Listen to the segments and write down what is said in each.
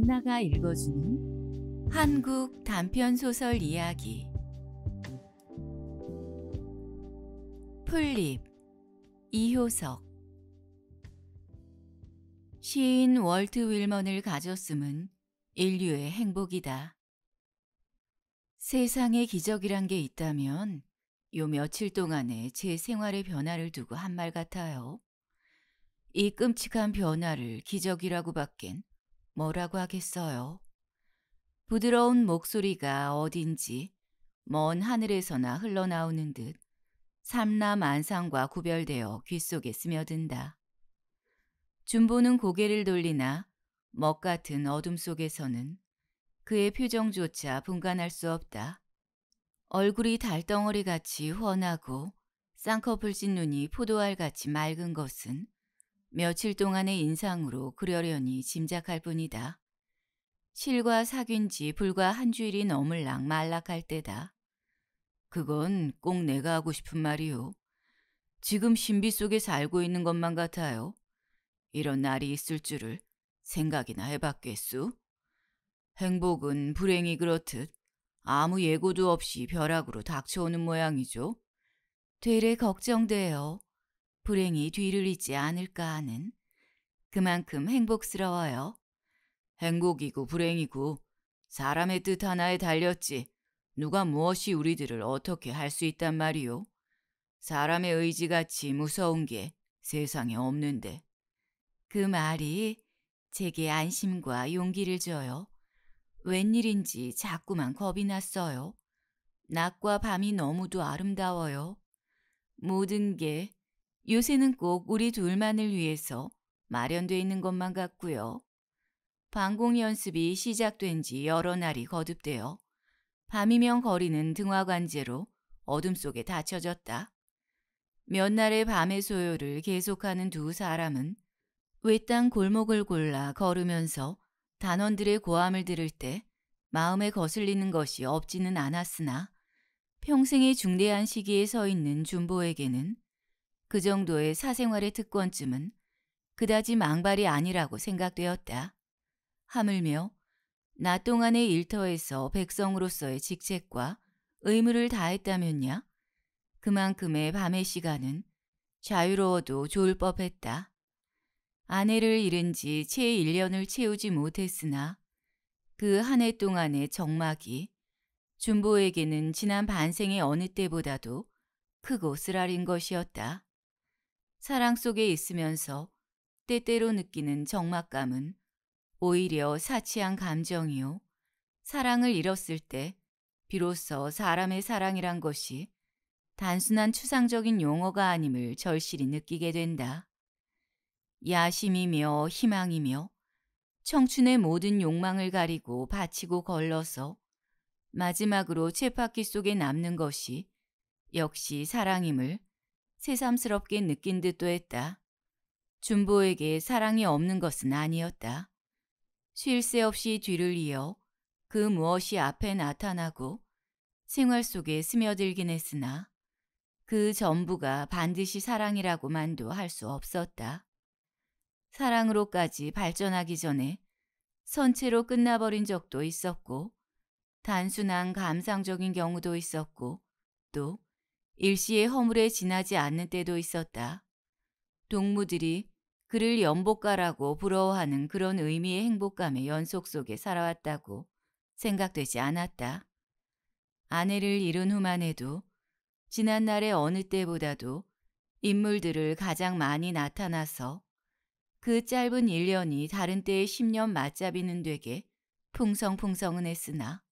안나가 읽어주는 한국 단편소설 이야기 풀립 이효석 시인 월트 윌먼을 가졌음은 인류의 행복이다. 세상에 기적이란 게 있다면 요 며칠 동안의 제 생활의 변화를 두고 한 말 같아요. 이 끔찍한 변화를 기적이라고 밖엔 뭐라고 하겠어요. 부드러운 목소리가 어딘지 먼 하늘에서나 흘러나오는 듯 삼라만상과 구별되어 귓속에 스며든다. 준보는 고개를 돌리나 먹 같은 어둠 속에서는 그의 표정조차 분간할 수 없다. 얼굴이 달덩어리 같이 훤하고 쌍꺼풀 찐 눈이 포도알 같이 맑은 것은 며칠 동안의 인상으로 그려려니 짐작할 뿐이다. 실과 사귄 지 불과 한 주일이 넘을락 말락할 때다. 그건 꼭 내가 하고 싶은 말이요. 지금 신비 속에 살고 있는 것만 같아요. 이런 날이 있을 줄을 생각이나 해봤겠수? 행복은 불행이 그렇듯 아무 예고도 없이 벼락으로 닥쳐오는 모양이죠. 되레 걱정돼요. 불행이 뒤를 잇지 않을까 하는 그만큼 행복스러워요. 행복이고 불행이고 사람의 뜻 하나에 달렸지 누가 무엇이 우리들을 어떻게 할 수 있단 말이오. 사람의 의지같이 무서운 게 세상에 없는데. 그 말이 제게 안심과 용기를 줘요. 웬일인지 자꾸만 겁이 났어요. 낮과 밤이 너무도 아름다워요. 모든 게 요새는 꼭 우리 둘만을 위해서 마련돼 있는 것만 같고요. 방공 연습이 시작된 지 여러 날이 거듭되어 밤이면 거리는 등화관제로 어둠 속에 닫혀졌다. 몇 날의 밤의 소요를 계속하는 두 사람은 외딴 골목을 골라 걸으면서 단원들의 고함을 들을 때 마음에 거슬리는 것이 없지는 않았으나 평생의 중대한 시기에 서 있는 준보에게는 그 정도의 사생활의 특권쯤은 그다지 망발이 아니라고 생각되었다. 하물며 낮 동안의 일터에서 백성으로서의 직책과 의무를 다했다면야 그만큼의 밤의 시간은 자유로워도 좋을 법했다. 아내를 잃은 지 채 1년을 채우지 못했으나 그 한 해 동안의 정막이 준보에게는 지난 반생의 어느 때보다도 크고 쓰라린 것이었다. 사랑 속에 있으면서 때때로 느끼는 적막감은 오히려 사치한 감정이요. 사랑을 잃었을 때 비로소 사람의 사랑이란 것이 단순한 추상적인 용어가 아님을 절실히 느끼게 된다. 야심이며 희망이며 청춘의 모든 욕망을 가리고 바치고 걸러서 마지막으로 쳇바퀴 속에 남는 것이 역시 사랑임을 새삼스럽게 느낀 듯도 했다. 준보에게 사랑이 없는 것은 아니었다. 쉴 새 없이 뒤를 이어 그 무엇이 앞에 나타나고 생활 속에 스며들긴 했으나 그 전부가 반드시 사랑이라고만도 할 수 없었다. 사랑으로까지 발전하기 전에 선체로 끝나버린 적도 있었고 단순한 감상적인 경우도 있었고 또 일시의 허물에 지나지 않는 때도 있었다. 동무들이 그를 연복가라고 부러워하는 그런 의미의 행복감의 연속 속에 살아왔다고 생각되지 않았다. 아내를 잃은 후만 해도 지난 날의 어느 때보다도 인물들을 가장 많이 나타나서 그 짧은 1년이 다른 때의 10년 맞잡이는 되게 풍성풍성은 했으나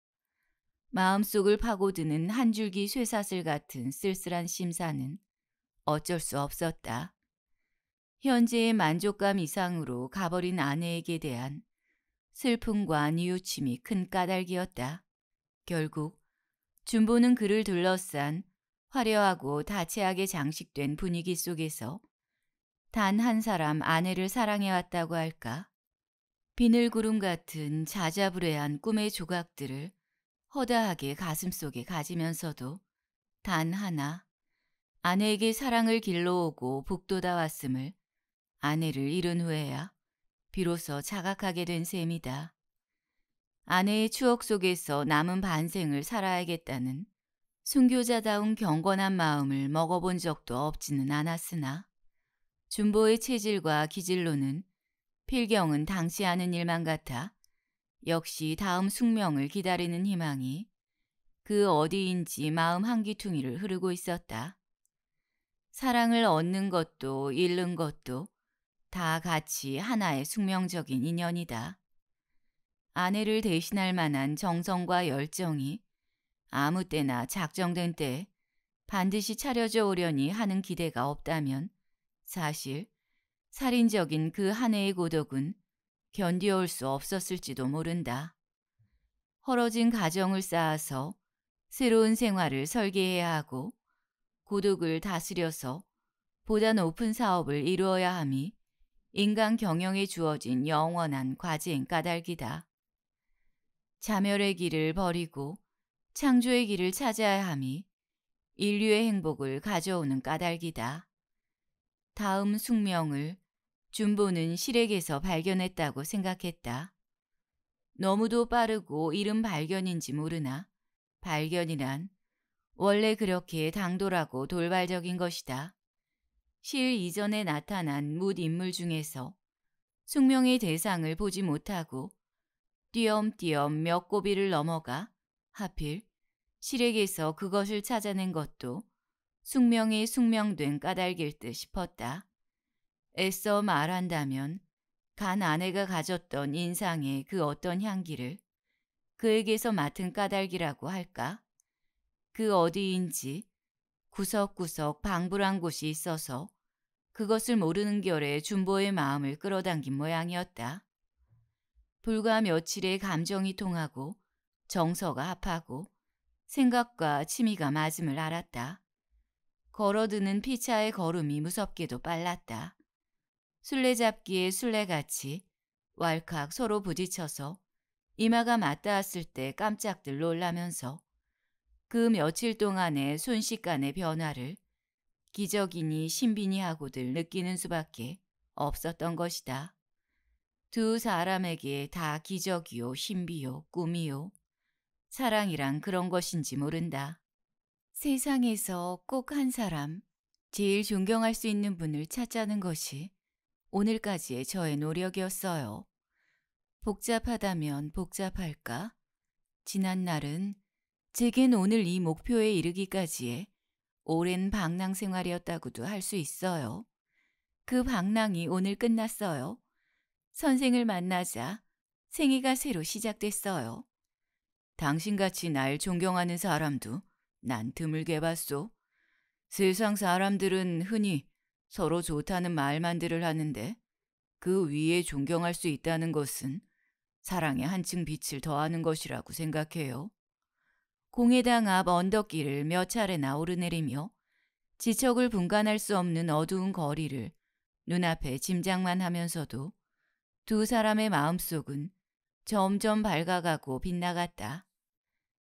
마음속을 파고드는 한 줄기 쇠사슬 같은 쓸쓸한 심사는 어쩔 수 없었다. 현재의 만족감 이상으로 가버린 아내에게 대한 슬픔과 뉘우침이 큰 까닭이었다. 결국 준보는 그를 둘러싼 화려하고 다채하게 장식된 분위기 속에서 단 한 사람 아내를 사랑해왔다고 할까? 비늘구름 같은 자자불해한 꿈의 조각들을 허다하게 가슴속에 가지면서도 단 하나 아내에게 사랑을 길러오고 북돋아 왔음을 아내를 잃은 후에야 비로소 자각하게 된 셈이다. 아내의 추억 속에서 남은 반생을 살아야겠다는 순교자다운 경건한 마음을 먹어본 적도 없지는 않았으나 준보의 체질과 기질로는 필경은 당시 하는 일만 같아 역시 다음 숙명을 기다리는 희망이 그 어디인지 마음 한기퉁이를 흐르고 있었다. 사랑을 얻는 것도 잃는 것도 다 같이 하나의 숙명적인 인연이다. 아내를 대신할 만한 정성과 열정이 아무 때나 작정된 때 반드시 차려져 오려니 하는 기대가 없다면 사실 살인적인 그 한 해의 고독은 견디올 수 없었을지도 모른다. 헐어진 가정을 쌓아서 새로운 생활을 설계해야 하고 고독을 다스려서 보다 높은 사업을 이루어야 함이 인간 경영에 주어진 영원한 과제인 까닭이다. 자멸의 길을 버리고 창조의 길을 찾아야 함이 인류의 행복을 가져오는 까닭이다. 다음 숙명을 준보는 실액에서 발견했다고 생각했다. 너무도 빠르고 이른 발견인지 모르나 발견이란 원래 그렇게 당돌하고 돌발적인 것이다. 실 이전에 나타난 묻 인물 중에서 숙명의 대상을 보지 못하고 띄엄띄엄 몇 고비를 넘어가 하필 실에게서 그것을 찾아낸 것도 숙명이 숙명된 까닭일 듯 싶었다. 애써 말한다면 간 아내가 가졌던 인상의 그 어떤 향기를 그에게서 맡은 까닭이라고 할까? 그 어디인지 구석구석 방불한 곳이 있어서 그것을 모르는 결에 준보의 마음을 끌어당긴 모양이었다. 불과 며칠의 감정이 통하고 정서가 합하고 생각과 취미가 맞음을 알았다. 걸어드는 피차의 걸음이 무섭게도 빨랐다. 술래잡기의 술래같이 왈칵 서로 부딪혀서 이마가 맞닿았을 때 깜짝들 놀라면서 그 며칠 동안의 순식간의 변화를 기적이니 신비니 하고들 느끼는 수밖에 없었던 것이다. 두 사람에게 다 기적이요, 신비요, 꿈이요. 사랑이란 그런 것인지 모른다. 세상에서 꼭 한 사람, 제일 존경할 수 있는 분을 찾자는 것이 오늘까지의 저의 노력이었어요. 복잡하다면 복잡할까? 지난 날은 제겐 오늘 이 목표에 이르기까지의 오랜 방랑 생활이었다고도 할 수 있어요. 그 방랑이 오늘 끝났어요. 선생을 만나자 생애가 새로 시작됐어요. 당신같이 날 존경하는 사람도 난 드물게 봤소. 세상 사람들은 흔히 서로 좋다는 말만들을 하는데 그 위에 존경할 수 있다는 것은 사랑에 한층 빛을 더하는 것이라고 생각해요. 공해당 앞 언덕길을 몇 차례나 오르내리며 지척을 분간할 수 없는 어두운 거리를 눈앞에 짐작만 하면서도 두 사람의 마음속은 점점 밝아가고 빗나갔다.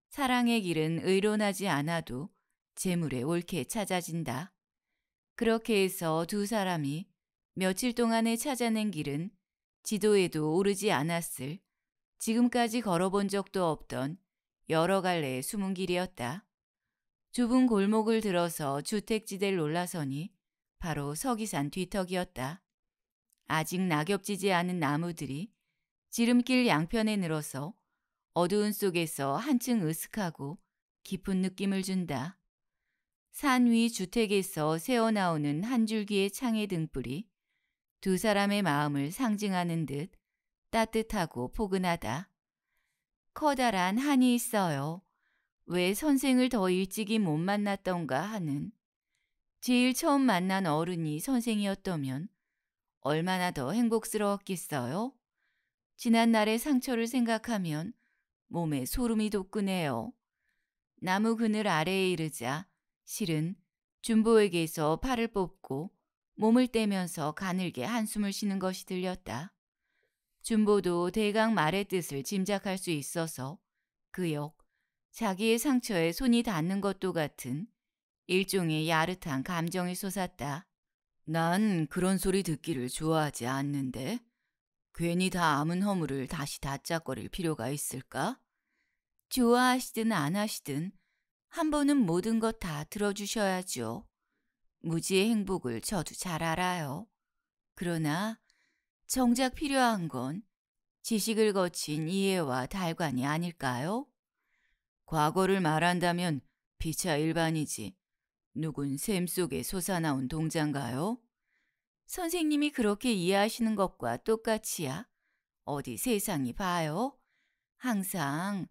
사랑의 길은 의론하지 않아도 재물에 옳게 찾아진다. 그렇게 해서 두 사람이 며칠 동안에 찾아낸 길은 지도에도 오르지 않았을 지금까지 걸어본 적도 없던 여러 갈래의 숨은 길이었다. 좁은 골목을 들어서 주택지대를 올라서니 바로 서기산 뒤턱이었다. 아직 낙엽지지 않은 나무들이 지름길 양편에 늘어서 어두운 속에서 한층 으슥하고 깊은 느낌을 준다. 산 위 주택에서 새어나오는 한 줄기의 창의 등불이 두 사람의 마음을 상징하는 듯 따뜻하고 포근하다. 커다란 한이 있어요. 왜 선생을 더 일찍이 못 만났던가 하는 제일 처음 만난 어른이 선생이었다면 얼마나 더 행복스러웠겠어요? 지난 날의 상처를 생각하면 몸에 소름이 돋구네요. 나무 그늘 아래에 이르자 실은 준보에게서 팔을 뽑고 몸을 떼면서 가늘게 한숨을 쉬는 것이 들렸다. 준보도 대강 말의 뜻을 짐작할 수 있어서 그 역 자기의 상처에 손이 닿는 것도 같은 일종의 야릇한 감정이 솟았다. 난 그런 소리 듣기를 좋아하지 않는데 괜히 다 아문 허물을 다시 다짜거릴 필요가 있을까? 좋아하시든 안 하시든 한 번은 모든 것 다 들어주셔야죠. 무지의 행복을 저도 잘 알아요. 그러나 정작 필요한 건 지식을 거친 이해와 달관이 아닐까요? 과거를 말한다면 피차 일반이지. 누군 샘 속에 솟아나온 동자인가요? 선생님이 그렇게 이해하시는 것과 똑같이야. 어디 세상이 봐요. 항상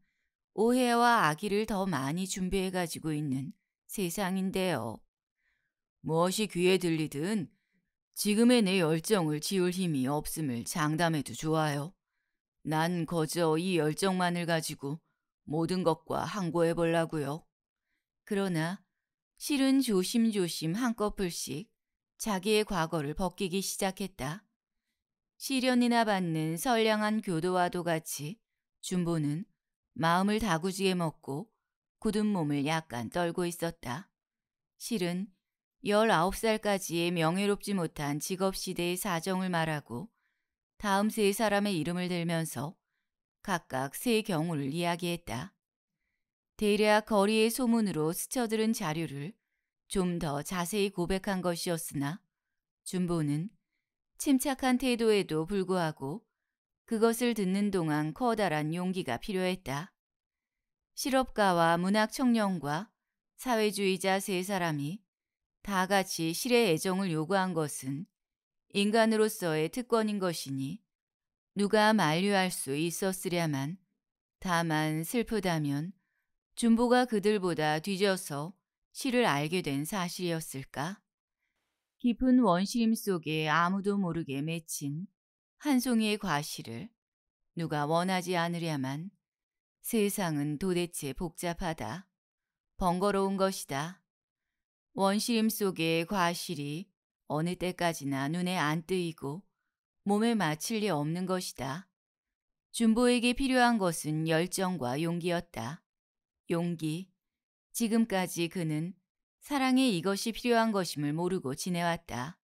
오해와 악의를 더 많이 준비해 가지고 있는 세상인데요. 무엇이 귀에 들리든 지금의 내 열정을 지울 힘이 없음을 장담해도 좋아요. 난 거저 이 열정만을 가지고 모든 것과 항고해 보려고요. 그러나 실은 조심조심 한꺼풀씩 자기의 과거를 벗기기 시작했다. 시련이나 받는 선량한 교도와도 같이 준보는 마음을 다구지게 먹고 굳은 몸을 약간 떨고 있었다. 실은 19살까지의 명예롭지 못한 직업시대의 사정을 말하고 다음 세 사람의 이름을 들면서 각각 세 경우를 이야기했다. 대략 거리의 소문으로 스쳐들은 자료를 좀 더 자세히 고백한 것이었으나 준보는 침착한 태도에도 불구하고 그것을 듣는 동안 커다란 용기가 필요했다. 실업가와 문학 청년과 사회주의자 세 사람이 다 같이 실의 애정을 요구한 것은 인간으로서의 특권인 것이니 누가 만류할 수 있었으랴만 다만 슬프다면 준보가 그들보다 뒤져서 시를 알게 된 사실이었을까? 깊은 원시림 속에 아무도 모르게 맺힌 한 송이의 과실을 누가 원하지 않으랴만 세상은 도대체 복잡하다. 번거로운 것이다. 원시림 속의 과실이 어느 때까지나 눈에 안 뜨이고 몸에 맞힐 리 없는 것이다. 준보에게 필요한 것은 열정과 용기였다. 용기. 지금까지 그는 사랑에 이것이 필요한 것임을 모르고 지내왔다.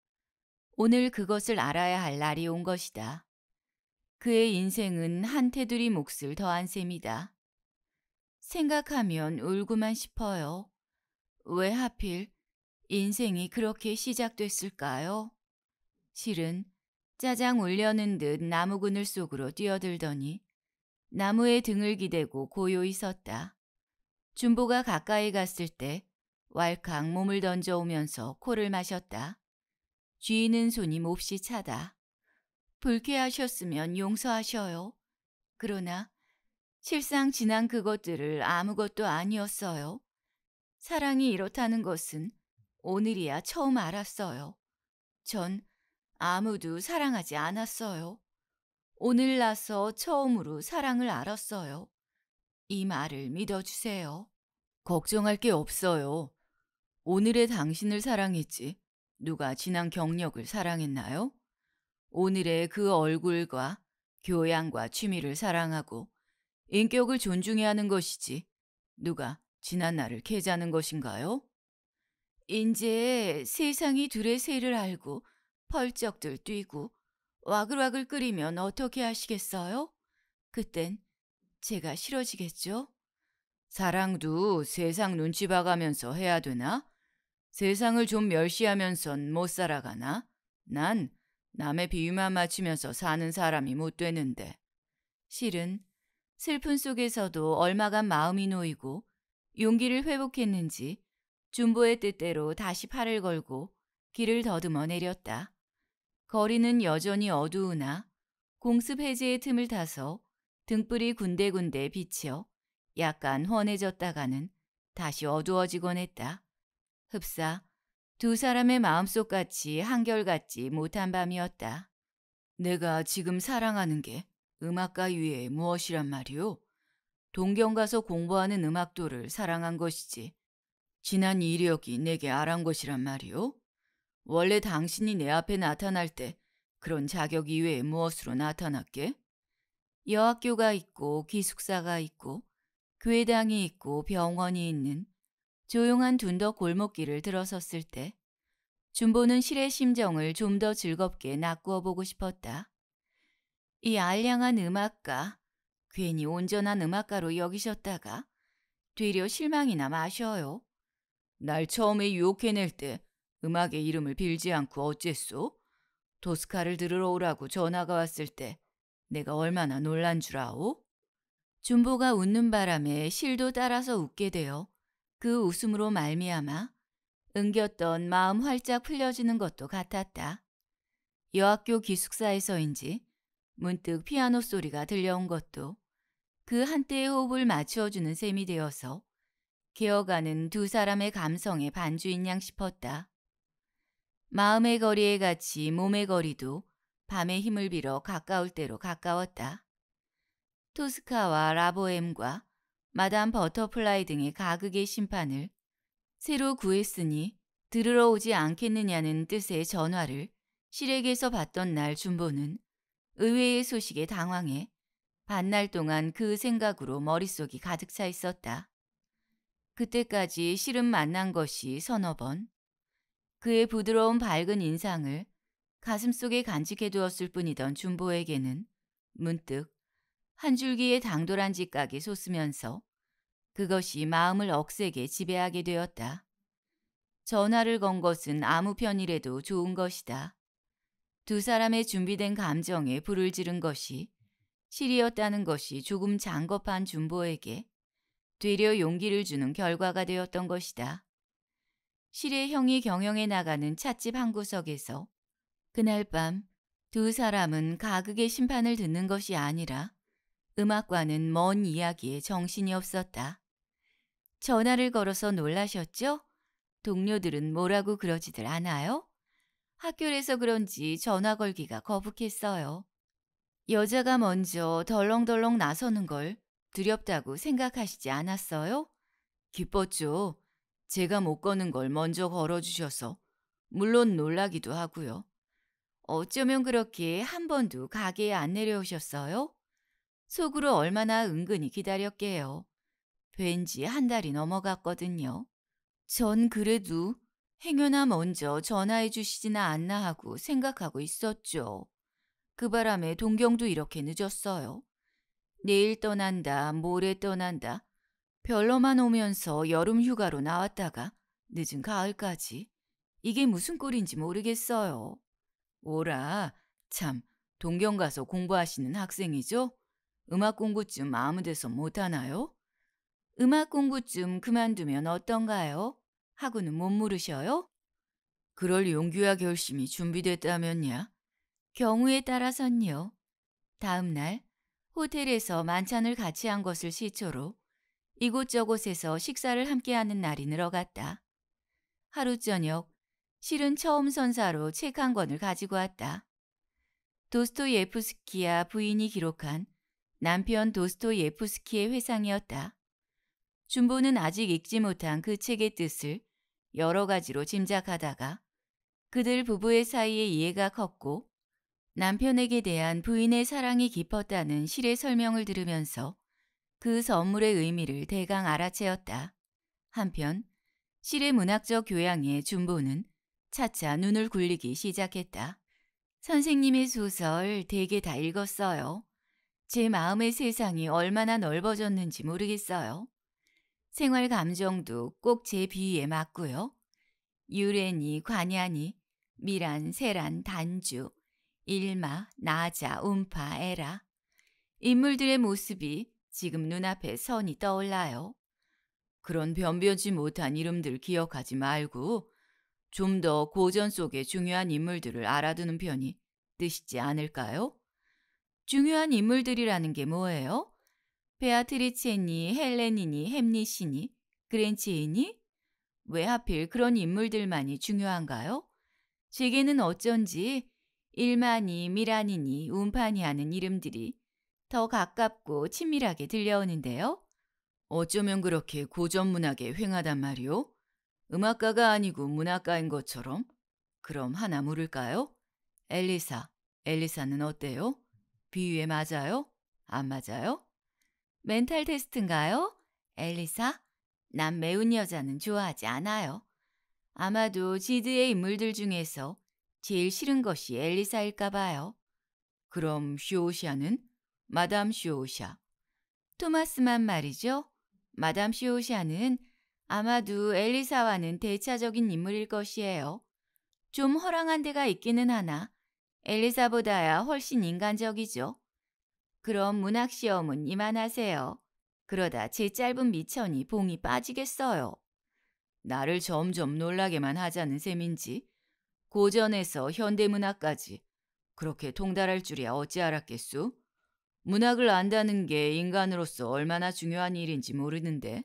오늘 그것을 알아야 할 날이 온 것이다. 그의 인생은 한 테두리 몫을 더한 셈이다. 생각하면 울고만 싶어요. 왜 하필 인생이 그렇게 시작됐을까요? 실은 짜장 울려는 듯 나무 그늘 속으로 뛰어들더니 나무에 등을 기대고 고요히 섰다. 준보가 가까이 갔을 때 왈칵 몸을 던져오면서 코를 마셨다. 쥐는 손이 몹시 차다. 불쾌하셨으면 용서하셔요. 그러나 실상 지난 그것들을 아무것도 아니었어요. 사랑이 이렇다는 것은 오늘이야 처음 알았어요. 전 아무도 사랑하지 않았어요. 오늘 나서 처음으로 사랑을 알았어요. 이 말을 믿어주세요. 걱정할 게 없어요. 오늘의 당신을 사랑했지. 누가 지난 경력을 사랑했나요? 오늘의 그 얼굴과 교양과 취미를 사랑하고 인격을 존중해야 하는 것이지. 누가 지난 날을 캐자는 것인가요? 인제 세상이 둘의 새를 알고 펄쩍들 뛰고 와글와글 끓이면 어떻게 하시겠어요? 그땐 제가 싫어지겠죠? 사랑도 세상 눈치 봐가면서 해야 되나? 세상을 좀 멸시하면선 못 살아가나? 난 남의 비유만 맞추면서 사는 사람이 못 되는데. 실은 슬픈 속에서도 얼마간 마음이 놓이고 용기를 회복했는지 준보의 뜻대로 다시 팔을 걸고 길을 더듬어 내렸다. 거리는 여전히 어두우나 공습 해제의 틈을 타서 등불이 군데군데 비치어 약간 훤해졌다가는 다시 어두워지곤 했다. 흡사 두 사람의 마음속 같이 한결같지 못한 밤이었다. 내가 지금 사랑하는 게 음악가 위에 무엇이란 말이오? 동경 가서 공부하는 음악도를 사랑한 것이지. 지난 이력이 내게 아란 것이란 말이오? 원래 당신이 내 앞에 나타날 때 그런 자격 이외에 무엇으로 나타났게? 여학교가 있고 기숙사가 있고 교회당이 있고 병원이 있는 조용한 둔덕 골목길을 들어섰을 때 준보는 실의 심정을 좀 더 즐겁게 나꾸어 보고 싶었다. 이 알량한 음악가, 괜히 온전한 음악가로 여기셨다가 되려 실망이나 마셔요. 날 처음에 유혹해낼 때 음악의 이름을 빌지 않고 어째소? 도스카를 들으러 오라고 전화가 왔을 때 내가 얼마나 놀란 줄 아오? 준보가 웃는 바람에 실도 따라서 웃게 되어 그 웃음으로 말미암아 은겼던 마음 활짝 풀려지는 것도 같았다. 여학교 기숙사에서인지 문득 피아노 소리가 들려온 것도 그 한때의 호흡을 맞추어주는 셈이 되어서 기어가는 두 사람의 감성에 반주인 양 싶었다. 마음의 거리와 같이 몸의 거리도 밤의 힘을 빌어 가까울 대로 가까웠다. 토스카와 라보엠과 마담 버터플라이 등의 가극의 신판을 새로 구했으니 들으러 오지 않겠느냐는 뜻의 전화를 실에게서 받던 날 준보는 의외의 소식에 당황해 반날 동안 그 생각으로 머릿속이 가득 차 있었다. 그때까지 실은 만난 것이 서너 번. 그의 부드러운 밝은 인상을 가슴속에 간직해 두었을 뿐이던 준보에게는 문득 한 줄기의 당돌한 직각이 솟으면서 그것이 마음을 억세게 지배하게 되었다. 전화를 건 것은 아무 편이라도 좋은 것이다. 두 사람의 준비된 감정에 불을 지른 것이 실이었다는 것이 조금 장겁한 준보에게 되려 용기를 주는 결과가 되었던 것이다. 실의 형이 경영해 나가는 찻집 한 구석에서 그날 밤 두 사람은 가극의 심판을 듣는 것이 아니라 음악과는 먼 이야기에 정신이 없었다. 전화를 걸어서 놀라셨죠? 동료들은 뭐라고 그러지들 않아요? 학교에서 그런지 전화 걸기가 거북했어요. 여자가 먼저 덜렁덜렁 나서는 걸 두렵다고 생각하시지 않았어요? 기뻤죠. 제가 못 거는 걸 먼저 걸어주셔서 물론 놀라기도 하고요. 어쩌면 그렇게 한 번도 가게에 안 내려오셨어요? 속으로 얼마나 은근히 기다렸게요. 왠지 한 달이 넘어갔거든요. 전 그래도 행여나 먼저 전화해 주시지나 않나 하고 생각하고 있었죠. 그 바람에 동경도 이렇게 늦었어요. 내일 떠난다, 모레 떠난다. 별로만 오면서 여름 휴가로 나왔다가 늦은 가을까지. 이게 무슨 꼴인지 모르겠어요. 오라, 참, 동경 가서 공부하시는 학생이죠? 음악 공부쯤 아무 데서 못하나요? 음악 공부쯤 그만두면 어떤가요? 하고는 못 물으셔요? 그럴 용기와 결심이 준비됐다면야. 경우에 따라선요. 다음 날 호텔에서 만찬을 같이 한 것을 시초로 이곳저곳에서 식사를 함께하는 날이 늘어갔다. 하루 저녁 실은 처음 선사로 책 한 권을 가지고 왔다. 도스토예프스키야 부인이 기록한 남편 도스토예프스키의 회상이었다. 준보는 아직 읽지 못한 그 책의 뜻을 여러 가지로 짐작하다가 그들 부부의 사이에 이해가 컸고 남편에게 대한 부인의 사랑이 깊었다는 실의 설명을 들으면서 그 선물의 의미를 대강 알아채었다. 한편 실의 문학적 교양에 준보는 차차 눈을 굴리기 시작했다. 선생님의 소설 대개 다 읽었어요. 제 마음의 세상이 얼마나 넓어졌는지 모르겠어요. 생활 감정도 꼭 제 비위에 맞고요. 유래니, 관야니, 미란, 세란, 단주, 일마, 나자, 운파, 에라. 인물들의 모습이 지금 눈앞에 선이 떠올라요. 그런 변변치 못한 이름들 기억하지 말고 좀 더 고전 속의 중요한 인물들을 알아두는 편이 뜻이지 않을까요? 중요한 인물들이라는 게 뭐예요? 베아트리체니, 헬레니니, 햄릿이니, 그랜치이니? 왜 하필 그런 인물들만이 중요한가요? 제게는 어쩐지 일만이, 미란이니, 운판이 하는 이름들이 더 가깝고 친밀하게 들려오는데요. 어쩌면 그렇게 고전 문학에 횡하단 말이오? 음악가가 아니고 문학가인 것처럼? 그럼 하나 물을까요? 엘리사, 엘리사는 어때요? 비유에 맞아요? 안 맞아요? 멘탈 테스트인가요? 엘리사? 난 매운 여자는 좋아하지 않아요. 아마도 지드의 인물들 중에서 제일 싫은 것이 엘리사일까 봐요. 그럼 슈오샤는? 마담 슈오샤. 토마스만 말이죠. 마담 슈오샤는 아마도 엘리사와는 대차적인 인물일 것이에요. 좀 허랑한 데가 있기는 하나 엘리사보다야 훨씬 인간적이죠. 그럼 문학 시험은 이만하세요. 그러다 제 짧은 미천이 봉이 빠지겠어요. 나를 점점 놀라게만 하자는 셈인지 고전에서 현대문학까지 그렇게 통달할 줄이야 어찌 알았겠수? 문학을 안다는 게 인간으로서 얼마나 중요한 일인지 모르는데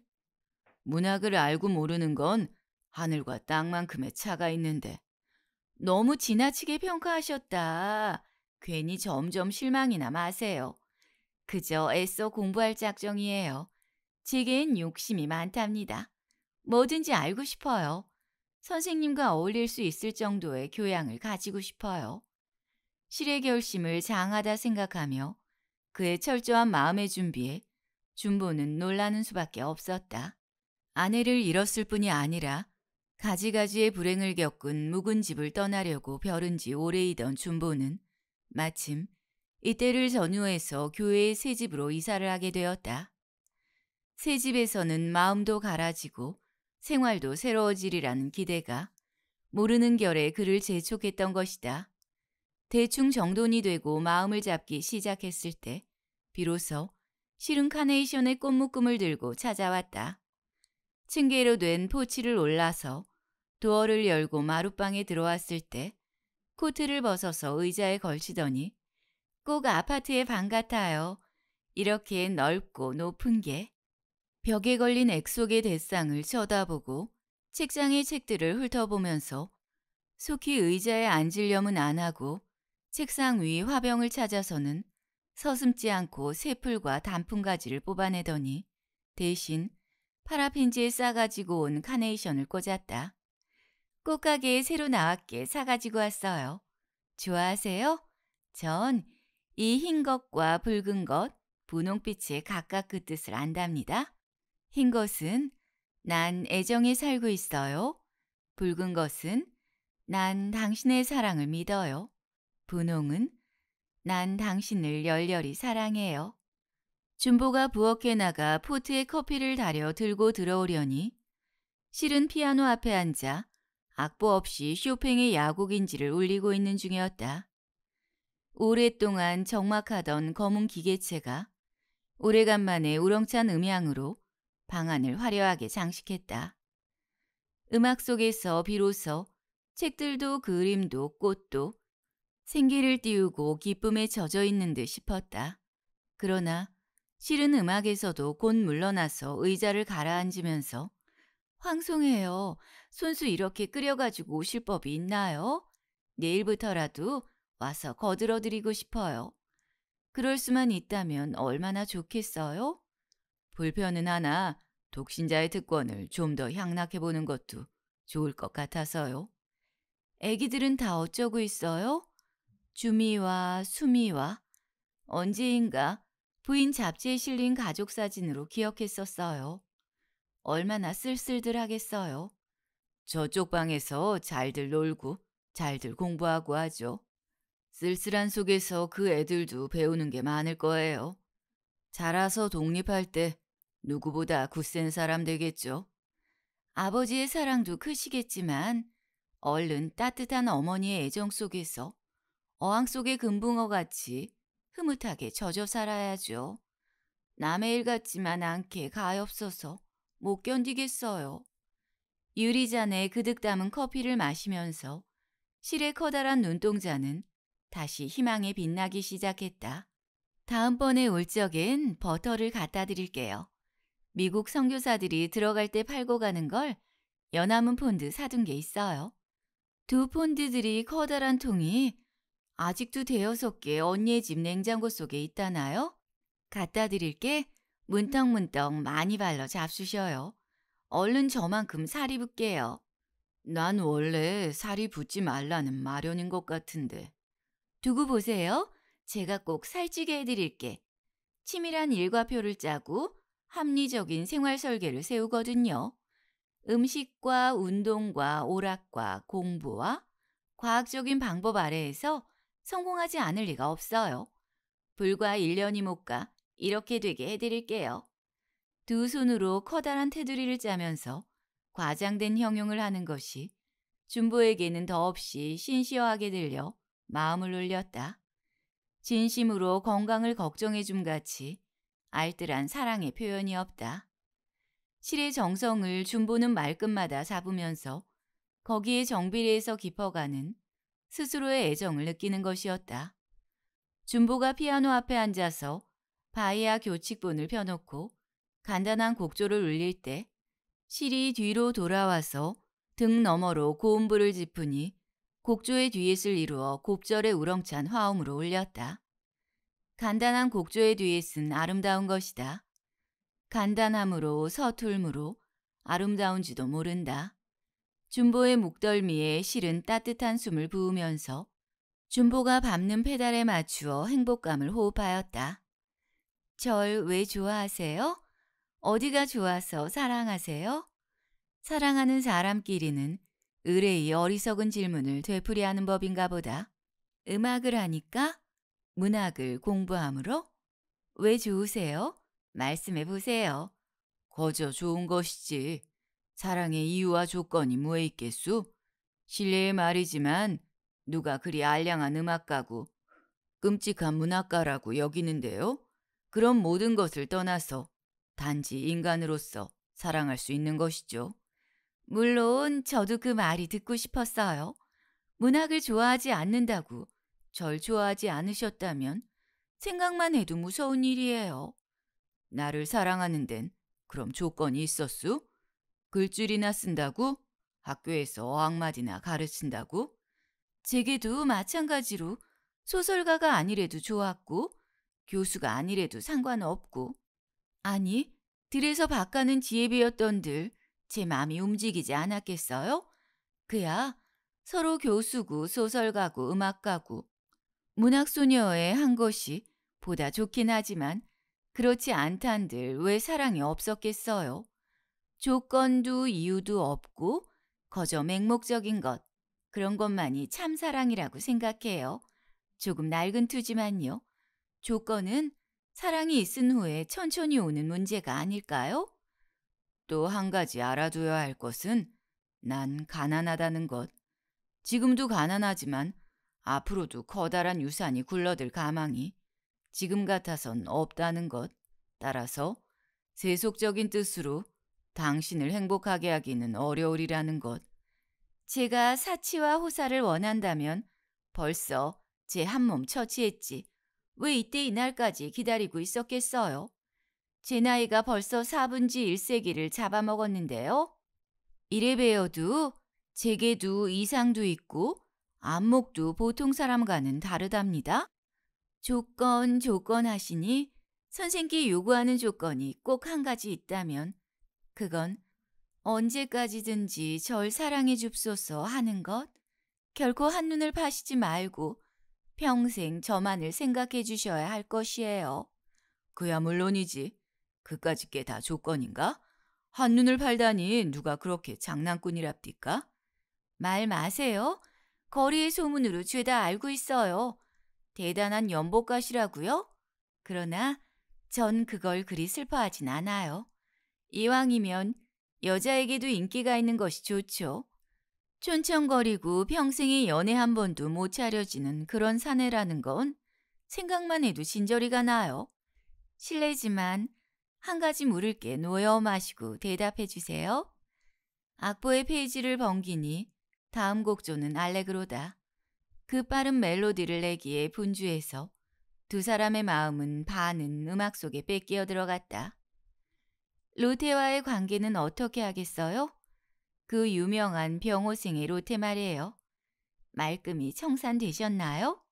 문학을 알고 모르는 건 하늘과 땅만큼의 차가 있는데 너무 지나치게 평가하셨다. 괜히 점점 실망이나 마세요. 그저 애써 공부할 작정이에요. 제겐 욕심이 많답니다. 뭐든지 알고 싶어요. 선생님과 어울릴 수 있을 정도의 교양을 가지고 싶어요. 실의 결심을 장하다 생각하며 그의 철저한 마음의 준비에 준보는 놀라는 수밖에 없었다. 아내를 잃었을 뿐이 아니라 가지가지의 불행을 겪은 묵은 집을 떠나려고 벼른 지 오래이던 준보는 마침 이때를 전후해서 교회의 새 집으로 이사를 하게 되었다. 새 집에서는 마음도 갈아지고 생활도 새로워지리라는 기대가 모르는 결에 그를 재촉했던 것이다. 대충 정돈이 되고 마음을 잡기 시작했을 때 비로소 실은 카네이션의 꽃묶음을 들고 찾아왔다. 층계로 된 포치를 올라서 도어를 열고 마룻방에 들어왔을 때 코트를 벗어서 의자에 걸치더니 꼭 아파트의 방 같아요. 이렇게 넓고 높은 게 벽에 걸린 액속의 대상을 쳐다보고 책장의 책들을 훑어보면서 속히 의자에 앉으려면 안 하고 책상 위 화병을 찾아서는 서슴지 않고 새풀과 단풍가지를 뽑아내더니 대신 파라핀지에 싸가지고 온 카네이션을 꽂았다. 꽃가게에 새로 나왔게 사가지고 왔어요. 좋아하세요? 전 이 흰 것과 붉은 것, 분홍빛의 각각 그 뜻을 안답니다. 흰 것은 난 애정에 살고 있어요. 붉은 것은 난 당신의 사랑을 믿어요. 분홍은 난 당신을 열렬히 사랑해요. 준보가 부엌에 나가 포트에 커피를 달여 들고 들어오려니 실은 피아노 앞에 앉아 악보 없이 쇼팽의 야곡인지를 울리고 있는 중이었다. 오랫동안 적막하던 검은 기계체가 오래간만에 우렁찬 음향으로 방안을 화려하게 장식했다. 음악 속에서 비로소 책들도 그림도 꽃도 생기를 띄우고 기쁨에 젖어 있는 듯 싶었다. 그러나 실은 음악에서도 곧 물러나서 의자를 가라앉으면서 황송해요. 손수 이렇게 끓여가지고 오실 법이 있나요? 내일부터라도 와서 거들어드리고 싶어요. 그럴 수만 있다면 얼마나 좋겠어요? 불편은 하나 독신자의 특권을 좀 더 향락해보는 것도 좋을 것 같아서요. 애기들은 다 어쩌고 있어요? 주미와 수미와 언제인가 부인 잡지에 실린 가족 사진으로 기억했었어요. 얼마나 쓸쓸들 하겠어요. 저쪽 방에서 잘들 놀고 잘들 공부하고 하죠. 쓸쓸한 속에서 그 애들도 배우는 게 많을 거예요. 자라서 독립할 때 누구보다 굳센 사람 되겠죠. 아버지의 사랑도 크시겠지만 얼른 따뜻한 어머니의 애정 속에서 어항 속의 금붕어 같이 흐뭇하게 젖어 살아야죠. 남의 일 같지만 않게 가엾어서 못 견디겠어요. 유리잔에 그득 담은 커피를 마시면서 실의 커다란 눈동자는 다시 희망에 빛나기 시작했다. 다음번에 올 적엔 버터를 갖다 드릴게요. 미국 선교사들이 들어갈 때 팔고 가는 걸 연암은 폰드 사둔 게 있어요. 두 폰드들이 커다란 통이 아직도 대여섯 개 언니의 집 냉장고 속에 있다나요? 갖다 드릴게 문떡문떡 많이 발라 잡수셔요. 얼른 저만큼 살이 붙게요. 난 원래 살이 붙지 말라는 마련인 것 같은데. 두고 보세요. 제가 꼭 살찌게 해드릴게. 치밀한 일과표를 짜고 합리적인 생활 설계를 세우거든요. 음식과 운동과 오락과 공부와 과학적인 방법 아래에서 성공하지 않을 리가 없어요. 불과 1년이 못 가 이렇게 되게 해드릴게요. 두 손으로 커다란 테두리를 짜면서 과장된 형용을 하는 것이 준보에게는 더없이 신시어하게 들려 마음을 울렸다. 진심으로 건강을 걱정해 줌 같이 알뜰한 사랑의 표현이 없다. 실의 정성을 준보는 말끝마다 잡으면서 거기에 정비례에서 깊어가는 스스로의 애정을 느끼는 것이었다. 준보가 피아노 앞에 앉아서 바이아 교칙본을 펴놓고 간단한 곡조를 울릴 때 실이 뒤로 돌아와서 등 너머로 고음부를 짚으니 곡조의 뒤잇을 이루어 곱절의 우렁찬 화음으로 울렸다. 간단한 곡조의 뒤잇은 아름다운 것이다. 간단함으로 서툴므로 아름다운지도 모른다. 준보의 목덜미에 실은 따뜻한 숨을 부으면서 준보가 밟는 페달에 맞추어 행복감을 호흡하였다. 절 왜 좋아하세요? 어디가 좋아서 사랑하세요? 사랑하는 사람끼리는 의뢰의 어리석은 질문을 되풀이하는 법인가 보다. 음악을 하니까? 문학을 공부함으로? 왜 좋으세요? 말씀해 보세요. 거저 좋은 것이지. 사랑의 이유와 조건이 뭐에 있겠수? 실례의 말이지만 누가 그리 알량한 음악가고 끔찍한 문학가라고 여기는데요. 그런 모든 것을 떠나서 단지 인간으로서 사랑할 수 있는 것이죠. 물론 저도 그 말이 듣고 싶었어요. 문학을 좋아하지 않는다고 절 좋아하지 않으셨다면 생각만 해도 무서운 일이에요. 나를 사랑하는 데는 그럼 조건이 있었수? 글줄이나 쓴다고? 학교에서 어학마디나 가르친다고? 제게도 마찬가지로 소설가가 아니래도 좋았고 교수가 아니래도 상관없고 아니 들에서 바가는 지혜비였던들 제 마음이 움직이지 않았겠어요? 그야 서로 교수고 소설가고 음악가고 문학소녀의 한 것이 보다 좋긴 하지만 그렇지 않단들 왜 사랑이 없었겠어요? 조건도 이유도 없고 거저 맹목적인 것 그런 것만이 참 사랑이라고 생각해요. 조금 낡은 투지만요. 조건은 사랑이 있은 후에 천천히 오는 문제가 아닐까요? 또 한 가지 알아둬야 할 것은 난 가난하다는 것. 지금도 가난하지만 앞으로도 커다란 유산이 굴러들 가망이 지금 같아선 없다는 것. 따라서 세속적인 뜻으로 당신을 행복하게 하기는 어려우리라는 것. 제가 사치와 호사를 원한다면 벌써 제 한 몸 처치했지. 왜 이때 이날까지 기다리고 있었겠어요? 제 나이가 벌써 4분지 1세기를 잡아먹었는데요. 이래 배워도 제게도 이상도 있고 안목도 보통 사람과는 다르답니다. 조건, 조건 하시니 선생께 요구하는 조건이 꼭 한 가지 있다면 그건 언제까지든지 절 사랑해 줍소서 하는 것. 결코 한눈을 파시지 말고 평생 저만을 생각해 주셔야 할 것이에요. 그야 물론이지. 그까짓 게 다 조건인가? 한눈을 팔다니 누가 그렇게 장난꾼이랍디까? 말 마세요. 거리의 소문으로 죄다 알고 있어요. 대단한 연복가시라고요? 그러나 전 그걸 그리 슬퍼하진 않아요. 이왕이면 여자에게도 인기가 있는 것이 좋죠. 촌청거리고 평생에 연애 한 번도 못 차려지는 그런 사내라는 건 생각만 해도 진저리가 나요. 실례지만 한 가지 물을 게 놓여 마시고 대답해 주세요. 악보의 페이지를 번기니 다음 곡조는 알레그로다. 그 빠른 멜로디를 내기에 분주해서 두 사람의 마음은 반은 음악 속에 뺏기어 들어갔다. 로테와의 관계는 어떻게 하겠어요? 그 유명한 병호생의 로테 말이에요. 말끔히 청산되셨나요?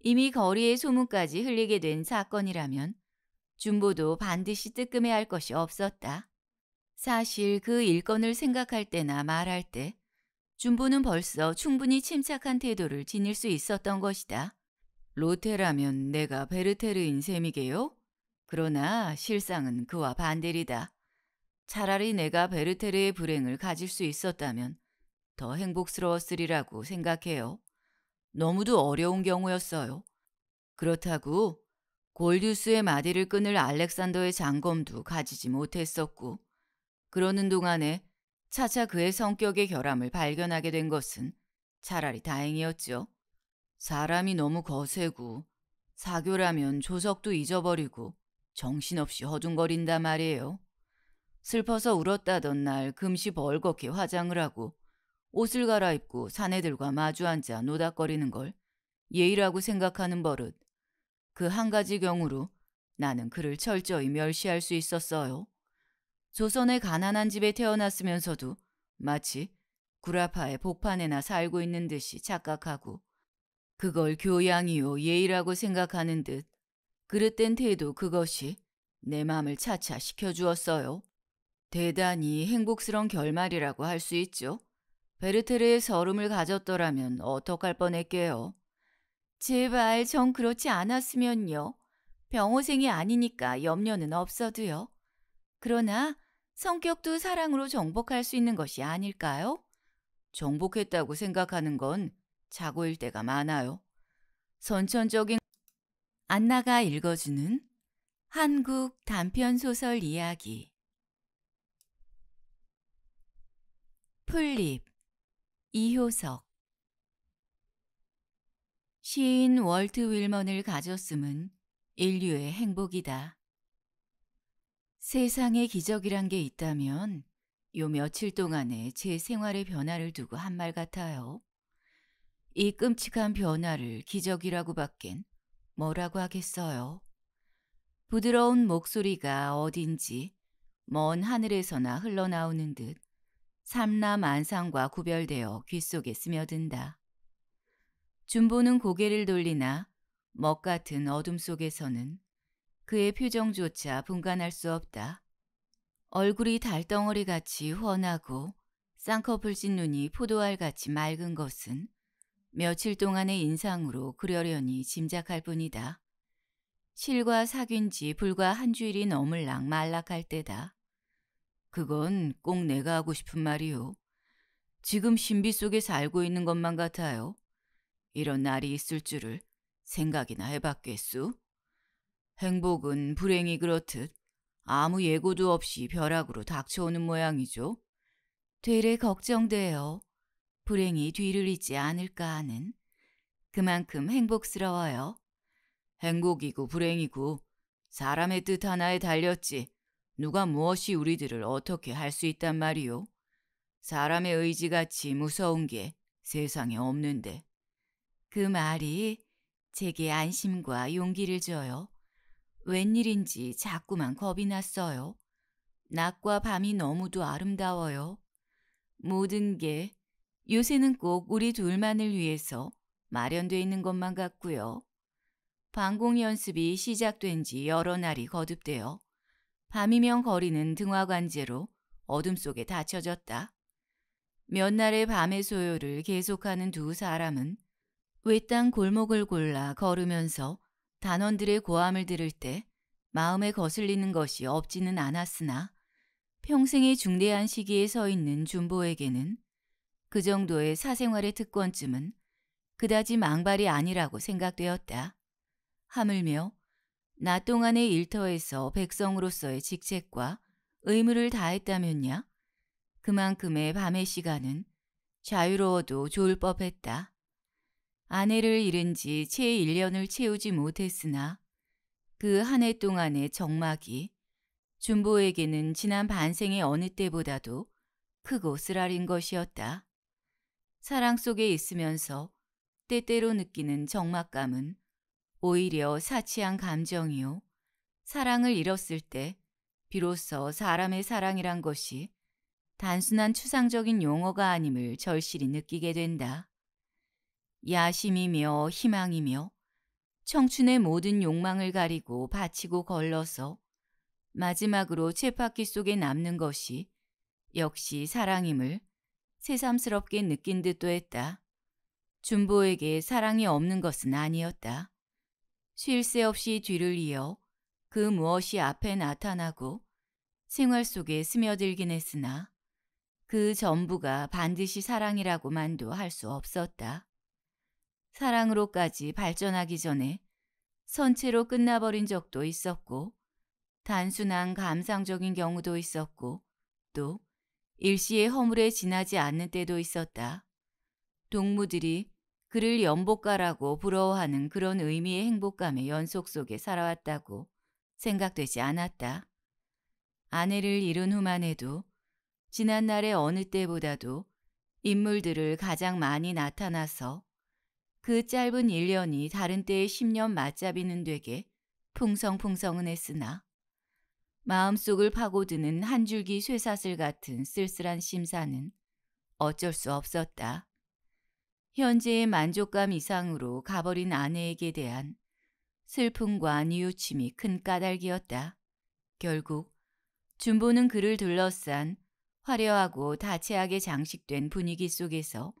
이미 거리의 소문까지 흘리게 된 사건이라면 준보도 반드시 뜨끔해할 것이 없었다. 사실 그 일건을 생각할 때나 말할 때 준보는 벌써 충분히 침착한 태도를 지닐 수 있었던 것이다. 로테라면 내가 베르테르인 셈이게요? 그러나 실상은 그와 반대리다. 차라리 내가 베르테르의 불행을 가질 수 있었다면 더 행복스러웠으리라고 생각해요. 너무도 어려운 경우였어요. 그렇다고 골듀스의 마디를 끊을 알렉산더의 장검도 가지지 못했었고, 그러는 동안에 차차 그의 성격의 결함을 발견하게 된 것은 차라리 다행이었죠. 사람이 너무 거세고 사교라면 조석도 잊어버리고 정신없이 허둥거린다 말이에요. 슬퍼서 울었다던 날 금시 벌겋게 화장을 하고 옷을 갈아입고 사내들과 마주 앉아 노닥거리는 걸 예의라고 생각하는 버릇. 그 한 가지 경우로 나는 그를 철저히 멸시할 수 있었어요. 조선의 가난한 집에 태어났으면서도 마치 구라파의 복판에나 살고 있는 듯이 착각하고 그걸 교양이요 예의라고 생각하는 듯 그릇된 태도 그것이 내 마음을 차차 시켜주었어요. 대단히 행복스러운 결말이라고 할 수 있죠. 베르테르의 서름을 가졌더라면 어떡할 뻔했게요. 제발 전 그렇지 않았으면요. 병호생이 아니니까 염려는 없어도요. 그러나 성격도 사랑으로 정복할 수 있는 것이 아닐까요? 정복했다고 생각하는 건 자고일 때가 많아요. 선천적인 안나가 읽어주는 한국 단편 소설 이야기 풀립 이효석 시인 월트 윌먼을 가졌음은 인류의 행복이다. 세상에 기적이란 게 있다면 요 며칠 동안의 제 생활의 변화를 두고 한 말 같아요. 이 끔찍한 변화를 기적이라고 밖엔 뭐라고 하겠어요. 부드러운 목소리가 어딘지 먼 하늘에서나 흘러나오는 듯 삼라만상과 구별되어 귀 속에 스며든다. 준보는 고개를 돌리나 먹 같은 어둠 속에서는 그의 표정조차 분간할 수 없다. 얼굴이 달덩어리 같이 훤하고 쌍꺼풀 찐 눈이 포도알 같이 맑은 것은 며칠 동안의 인상으로 그려려니 짐작할 뿐이다. 실과 사귄 지 불과 한 주일이 넘을랑 말락할 때다. 그건 꼭 내가 하고 싶은 말이오. 지금 신비 속에 살고 있는 것만 같아요. 이런 날이 있을 줄을 생각이나 해봤겠수? 행복은 불행이 그렇듯 아무 예고도 없이 벼락으로 닥쳐오는 모양이죠. 되레 걱정돼요. 불행이 뒤를 잇지 않을까 하는 그만큼 행복스러워요. 행복이고 불행이고 사람의 뜻 하나에 달렸지 누가 무엇이 우리들을 어떻게 할 수 있단 말이오. 사람의 의지같이 무서운 게 세상에 없는데. 그 말이 제게 안심과 용기를 줘요. 웬일인지 자꾸만 겁이 났어요. 낮과 밤이 너무도 아름다워요. 모든 게 요새는 꼭 우리 둘만을 위해서 마련돼 있는 것만 같고요. 방공 연습이 시작된 지 여러 날이 거듭되어 밤이면 거리는 등화관제로 어둠 속에 닫혀졌다. 몇 날의 밤의 소요를 계속하는 두 사람은 외딴 골목을 골라 걸으면서 단원들의 고함을 들을 때 마음에 거슬리는 것이 없지는 않았으나 평생의 중대한 시기에 서 있는 준보에게는 그 정도의 사생활의 특권쯤은 그다지 망발이 아니라고 생각되었다. 하물며 낮 동안의 일터에서 백성으로서의 직책과 의무를 다했다면야 그만큼의 밤의 시간은 자유로워도 좋을 법했다. 아내를 잃은 지 채 1년을 채우지 못했으나 그 한 해 동안의 정막이 준보에게는 지난 반생의 어느 때보다도 크고 쓰라린 것이었다. 사랑 속에 있으면서 때때로 느끼는 적막감은 오히려 사치한 감정이요. 사랑을 잃었을 때 비로소 사람의 사랑이란 것이 단순한 추상적인 용어가 아님을 절실히 느끼게 된다. 야심이며 희망이며 청춘의 모든 욕망을 가리고 바치고 걸러서 마지막으로 쳇바퀴 속에 남는 것이 역시 사랑임을 새삼스럽게 느낀 듯도 했다. 준보에게 사랑이 없는 것은 아니었다. 쉴 새 없이 뒤를 이어 그 무엇이 앞에 나타나고 생활 속에 스며들긴 했으나 그 전부가 반드시 사랑이라고만도 할 수 없었다. 사랑으로까지 발전하기 전에 선체로 끝나버린 적도 있었고, 단순한 감상적인 경우도 있었고, 또 일시의 허물에 지나지 않는 때도 있었다. 동무들이 그를 연복가라고 부러워하는 그런 의미의 행복감의 연속 속에 살아왔다고 생각되지 않았다. 아내를 잃은 후만 해도 지난 날의 어느 때보다도 인물들을 가장 많이 나타나서 그 짧은 1년이 다른 때의 10년 맞잡이는 되게 풍성풍성은 했으나 마음속을 파고드는 한 줄기 쇠사슬 같은 쓸쓸한 심사는 어쩔 수 없었다. 현재의 만족감 이상으로 가버린 아내에게 대한 슬픔과 뉘우침이 큰 까닭이었다. 결국 준보는 그를 둘러싼 화려하고 다채하게 장식된 분위기 속에서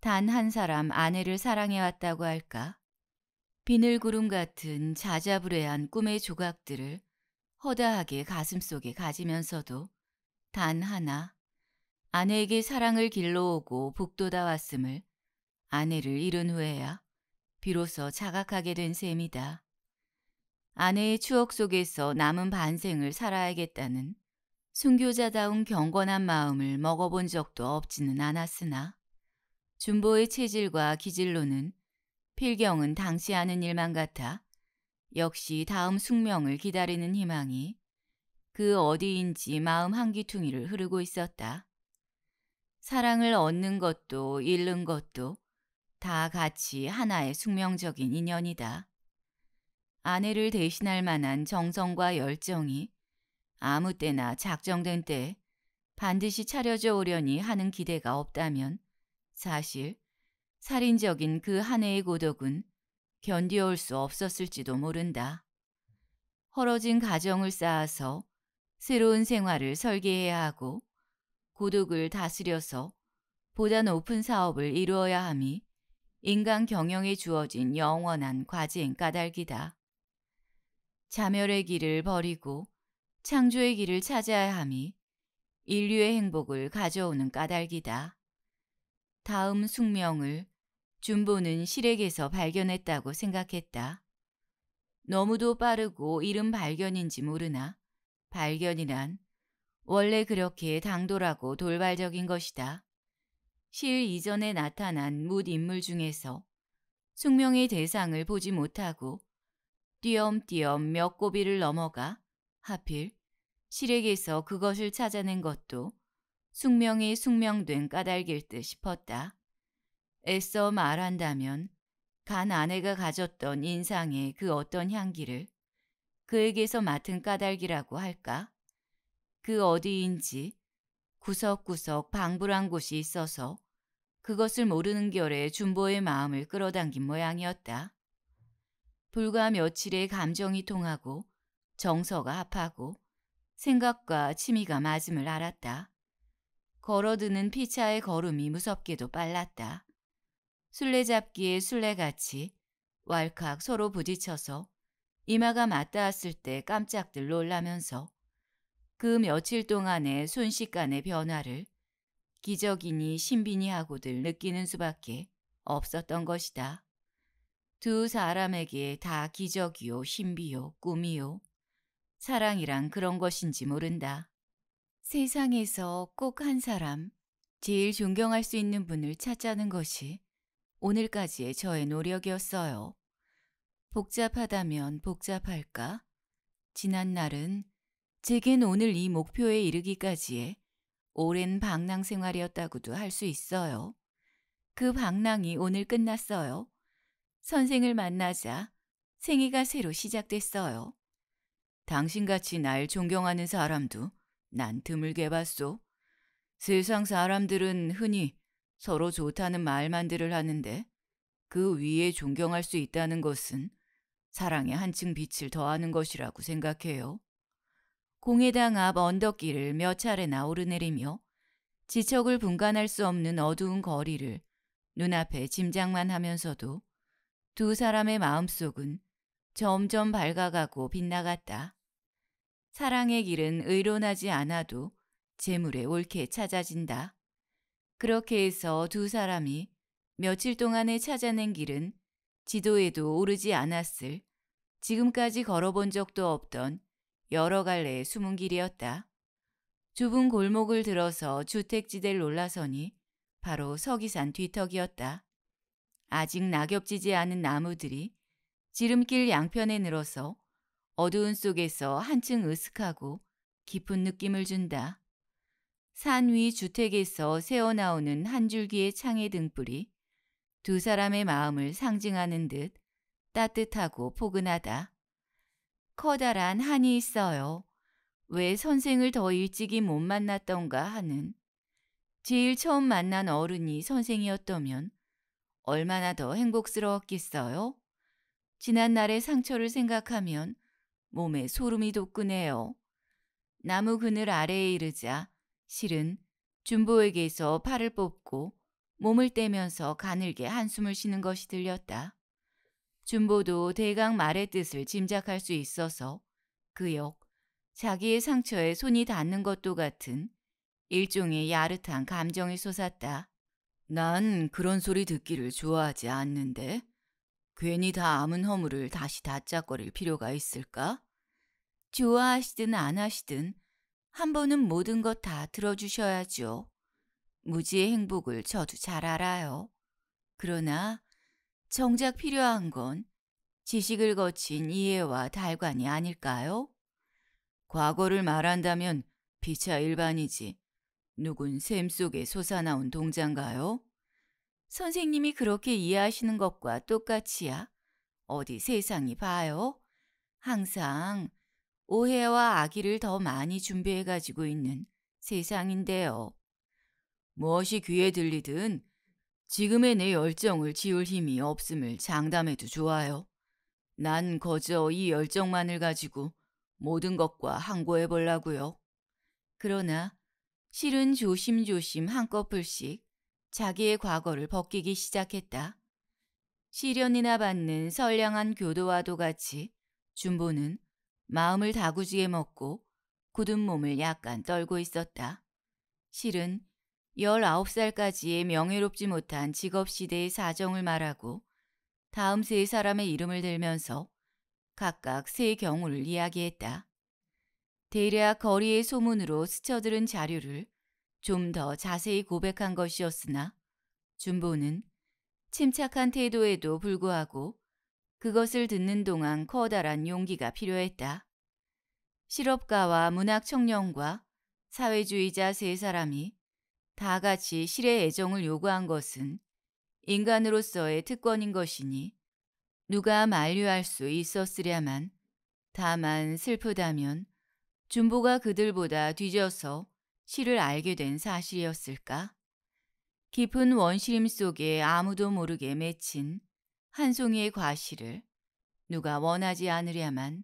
단 한 사람 아내를 사랑해왔다고 할까? 비늘구름 같은 자자부레한 꿈의 조각들을 허다하게 가슴속에 가지면서도 단 하나 아내에게 사랑을 길러오고 북돋아 왔음을 아내를 잃은 후에야 비로소 자각하게 된 셈이다. 아내의 추억 속에서 남은 반생을 살아야겠다는 순교자다운 경건한 마음을 먹어본 적도 없지는 않았으나 준보의 체질과 기질로는 필경은 당시 하는 일만 같아 역시 다음 숙명을 기다리는 희망이 그 어디인지 마음 한기퉁이를 흐르고 있었다. 사랑을 얻는 것도 잃는 것도 다 같이 하나의 숙명적인 인연이다. 아내를 대신할 만한 정성과 열정이 아무 때나 작정된 때 반드시 차려져 오려니 하는 기대가 없다면 사실 살인적인 그 한 해의 고독은 견디어올 수 없었을지도 모른다. 헐어진 가정을 쌓아서 새로운 생활을 설계해야 하고 고독을 다스려서 보다 높은 사업을 이루어야 함이 인간 경영에 주어진 영원한 과제인 까닭이다. 자멸의 길을 버리고 창조의 길을 찾아야 함이 인류의 행복을 가져오는 까닭이다. 다음 숙명을 준보는 실액에서 발견했다고 생각했다. 너무도 빠르고 이른 발견인지 모르나 발견이란 원래 그렇게 당돌하고 돌발적인 것이다. 실 이전에 나타난 묻 인물 중에서 숙명의 대상을 보지 못하고 띄엄띄엄 몇 고비를 넘어가 하필 실에게서 그것을 찾아낸 것도 숙명이 숙명된 까닭일 듯 싶었다. 애써 말한다면 간 아내가 가졌던 인상의 그 어떤 향기를 그에게서 맡은 까닭이라고 할까? 그 어디인지 구석구석 방불한 곳이 있어서 그것을 모르는 결에 준보의 마음을 끌어당긴 모양이었다. 불과 며칠의 감정이 통하고 정서가 합하고 생각과 취미가 맞음을 알았다. 걸어드는 피차의 걸음이 무섭게도 빨랐다. 술래잡기의 술래같이 왈칵 서로 부딪혀서 이마가 맞닿았을 때 깜짝들 놀라면서 그 며칠 동안의 순식간의 변화를 기적이니 신비니 하고들 느끼는 수밖에 없었던 것이다. 두 사람에게 다 기적이요, 신비요, 꿈이요. 사랑이란 그런 것인지 모른다. 세상에서 꼭 한 사람, 제일 존경할 수 있는 분을 찾자는 것이 오늘까지의 저의 노력이었어요. 복잡하다면 복잡할까? 지난 날은 제겐 오늘 이 목표에 이르기까지의 오랜 방랑 생활이었다고도 할 수 있어요. 그 방랑이 오늘 끝났어요. 선생을 만나자 생애가 새로 시작됐어요. 당신같이 날 존경하는 사람도 난 드물게 봤소. 세상 사람들은 흔히 서로 좋다는 말만들을 하는데 그 위에 존경할 수 있다는 것은 사랑에 한층 빛을 더하는 것이라고 생각해요. 공해당 앞 언덕길을 몇 차례나 오르내리며 지척을 분간할 수 없는 어두운 거리를 눈앞에 짐작만 하면서도 두 사람의 마음속은 점점 밝아가고 빗나갔다. 사랑의 길은 의론하지 않아도 재물에 옳게 찾아진다. 그렇게 해서 두 사람이 며칠 동안에 찾아낸 길은 지도에도 오르지 않았을 지금까지 걸어본 적도 없던 여러 갈래의 숨은 길이었다. 좁은 골목을 들어서 주택지대를 올라서니 바로 서기산 뒤턱이었다. 아직 낙엽지지 않은 나무들이 지름길 양편에 늘어서 어두운 속에서 한층 으슥하고 깊은 느낌을 준다. 산 위 주택에서 새어나오는 한 줄기의 창의 등불이 두 사람의 마음을 상징하는 듯 따뜻하고 포근하다. 커다란 한이 있어요. 왜 선생을 더 일찍이 못 만났던가 하는 제일 처음 만난 어른이 선생이었다면 얼마나 더 행복스러웠겠어요? 지난 날의 상처를 생각하면 몸에 소름이 돋구네요. 나무 그늘 아래에 이르자 실은 준보에게서 팔을 뽑고 몸을 떼면서 가늘게 한숨을 쉬는 것이 들렸다. 준보도 대강 말의 뜻을 짐작할 수 있어서 그 역 자기의 상처에 손이 닿는 것도 같은 일종의 야릇한 감정이 솟았다. 난 그런 소리 듣기를 좋아하지 않는데 괜히 다 아문 허물을 다시 다짝거릴 필요가 있을까? 좋아하시든 안 하시든 한 번은 모든 것 다 들어주셔야죠. 무지의 행복을 저도 잘 알아요. 그러나 정작 필요한 건 지식을 거친 이해와 달관이 아닐까요? 과거를 말한다면 피차 일반이지. 누군 샘 속에 솟아나온 동자인가요? 선생님이 그렇게 이해하시는 것과 똑같이야. 어디 세상이 봐요? 항상 오해와 악의를 더 많이 준비해 가지고 있는 세상인데요. 무엇이 귀에 들리든 지금의 내 열정을 지울 힘이 없음을 장담해도 좋아요. 난 거저 이 열정만을 가지고 모든 것과 항고해 보려고요. 그러나 실은 조심조심 한꺼풀씩 자기의 과거를 벗기기 시작했다. 시련이나 받는 선량한 교도와도 같이 준보는 마음을 다구지게 먹고 굳은 몸을 약간 떨고 있었다. 실은 19살까지의 명예롭지 못한 직업시대의 사정을 말하고 다음 세 사람의 이름을 들면서 각각 세 경우를 이야기했다. 대략 거리의 소문으로 스쳐들은 자료를 좀 더 자세히 고백한 것이었으나 준보는 침착한 태도에도 불구하고 그것을 듣는 동안 커다란 용기가 필요했다. 실업가와 문학 청년과 사회주의자 세 사람이 다 같이 실의 애정을 요구한 것은 인간으로서의 특권인 것이니 누가 만류할 수 있었으랴만 다만 슬프다면 준보가 그들보다 뒤져서 시를 알게 된 사실이었을까? 깊은 원시림 속에 아무도 모르게 맺힌 한 송이의 과실을 누가 원하지 않으랴만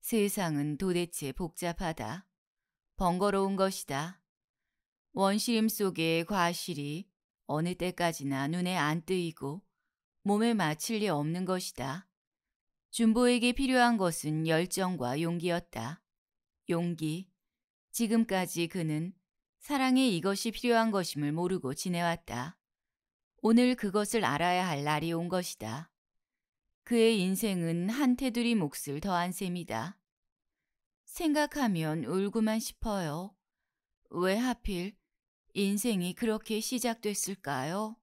세상은 도대체 복잡하다. 번거로운 것이다. 원시림 속의 과실이 어느 때까지나 눈에 안 뜨이고 몸에 맞힐 리 없는 것이다. 준보에게 필요한 것은 열정과 용기였다. 용기. 지금까지 그는 사랑에 이것이 필요한 것임을 모르고 지내왔다. 오늘 그것을 알아야 할 날이 온 것이다. 그의 인생은 한 테두리 몫을 더한 셈이다. 생각하면 울고만 싶어요. 왜 하필 인생이 그렇게 시작됐을까요?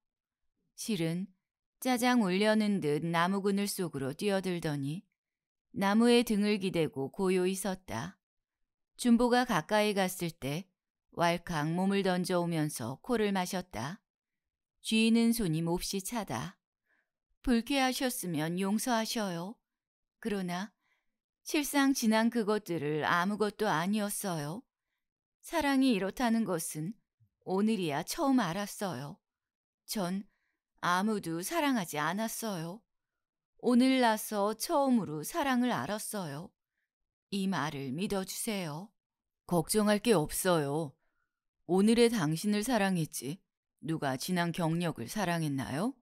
실은 짜장 울려는 듯 나무 그늘 속으로 뛰어들더니 나무에 등을 기대고 고요히 섰다. 준보가 가까이 갔을 때 왈칵 몸을 던져오면서 코를 마셨다. 쥐는 손이 몹시 차다. 불쾌하셨으면 용서하셔요. 그러나 실상 지난 그것들을 아무것도 아니었어요. 사랑이 이렇다는 것은 오늘이야 처음 알았어요. 전 아무도 사랑하지 않았어요. 오늘 나서 처음으로 사랑을 알았어요. 이 말을 믿어주세요. 걱정할 게 없어요. 오늘의 당신을 사랑했지. 누가 지난 경력을 사랑했나요?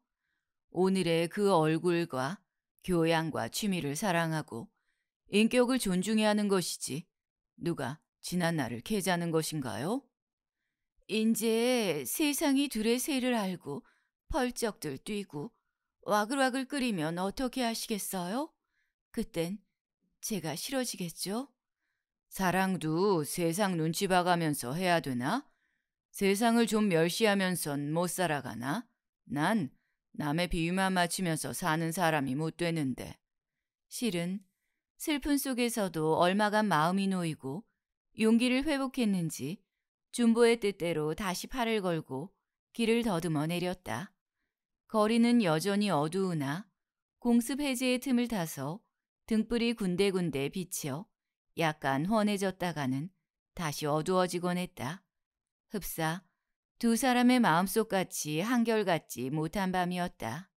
오늘의 그 얼굴과 교양과 취미를 사랑하고 인격을 존중해야 하는 것이지. 누가 지난 날을 캐자는 것인가요? 인제 세상이 둘의 새를 알고 펄쩍들 뛰고 와글와글 끓이면 어떻게 하시겠어요? 그땐 제가 싫어지겠죠? 사랑도 세상 눈치 봐가면서 해야 되나? 세상을 좀 멸시하면선 못 살아가나? 난 남의 비유만 맞추면서 사는 사람이 못 되는데. 실은 슬픈 속에서도 얼마간 마음이 놓이고 용기를 회복했는지 준보의 뜻대로 다시 팔을 걸고 길을 더듬어 내렸다. 거리는 여전히 어두우나 공습 해제의 틈을 타서 등불이 군데군데 비쳐 약간 훤해졌다가는 다시 어두워지곤 했다. 흡사 두 사람의 마음속 같이 한결같지 못한 밤이었다.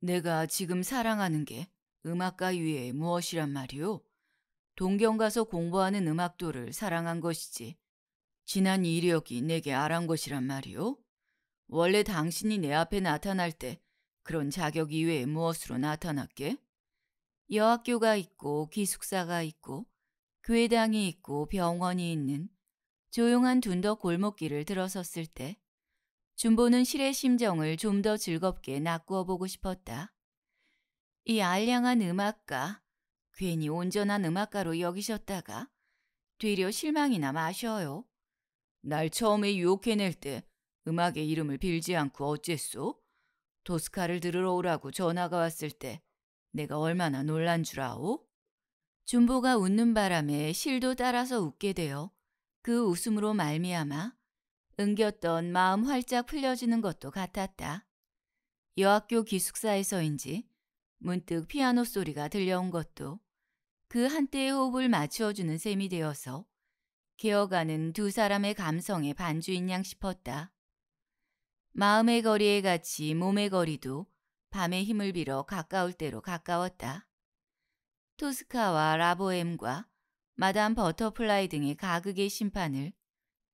내가 지금 사랑하는 게 음악가 위에 무엇이란 말이오? 동경 가서 공부하는 음악도를 사랑한 것이지. 지난 이력이 내게 아란 것이란 말이오? 원래 당신이 내 앞에 나타날 때 그런 자격 이외에 무엇으로 나타났게? 여학교가 있고 기숙사가 있고 교회당이 있고 병원이 있는 조용한 둔덕 골목길을 들어섰을 때 준보는 실의 심정을 좀 더 즐겁게 나꾸어 보고 싶었다. 이 알량한 음악가, 괜히 온전한 음악가로 여기셨다가 되려 실망이나 마셔요. 날 처음에 유혹해낼 때 음악의 이름을 빌지 않고 어째소? 도스카를 들으러 오라고 전화가 왔을 때 내가 얼마나 놀란 줄 아오? 준보가 웃는 바람에 실도 따라서 웃게 되어 그 웃음으로 말미암아 은겼던 마음 활짝 풀려지는 것도 같았다. 여학교 기숙사에서인지 문득 피아노 소리가 들려온 것도 그 한때의 호흡을 맞추어주는 셈이 되어서 기어가는 두 사람의 감성의 반주인 양 싶었다. 마음의 거리와 같이 몸의 거리도 밤의 힘을 빌어 가까울 대로 가까웠다. 토스카와 라보엠과 마담 버터플라이 등의 가극의 신판을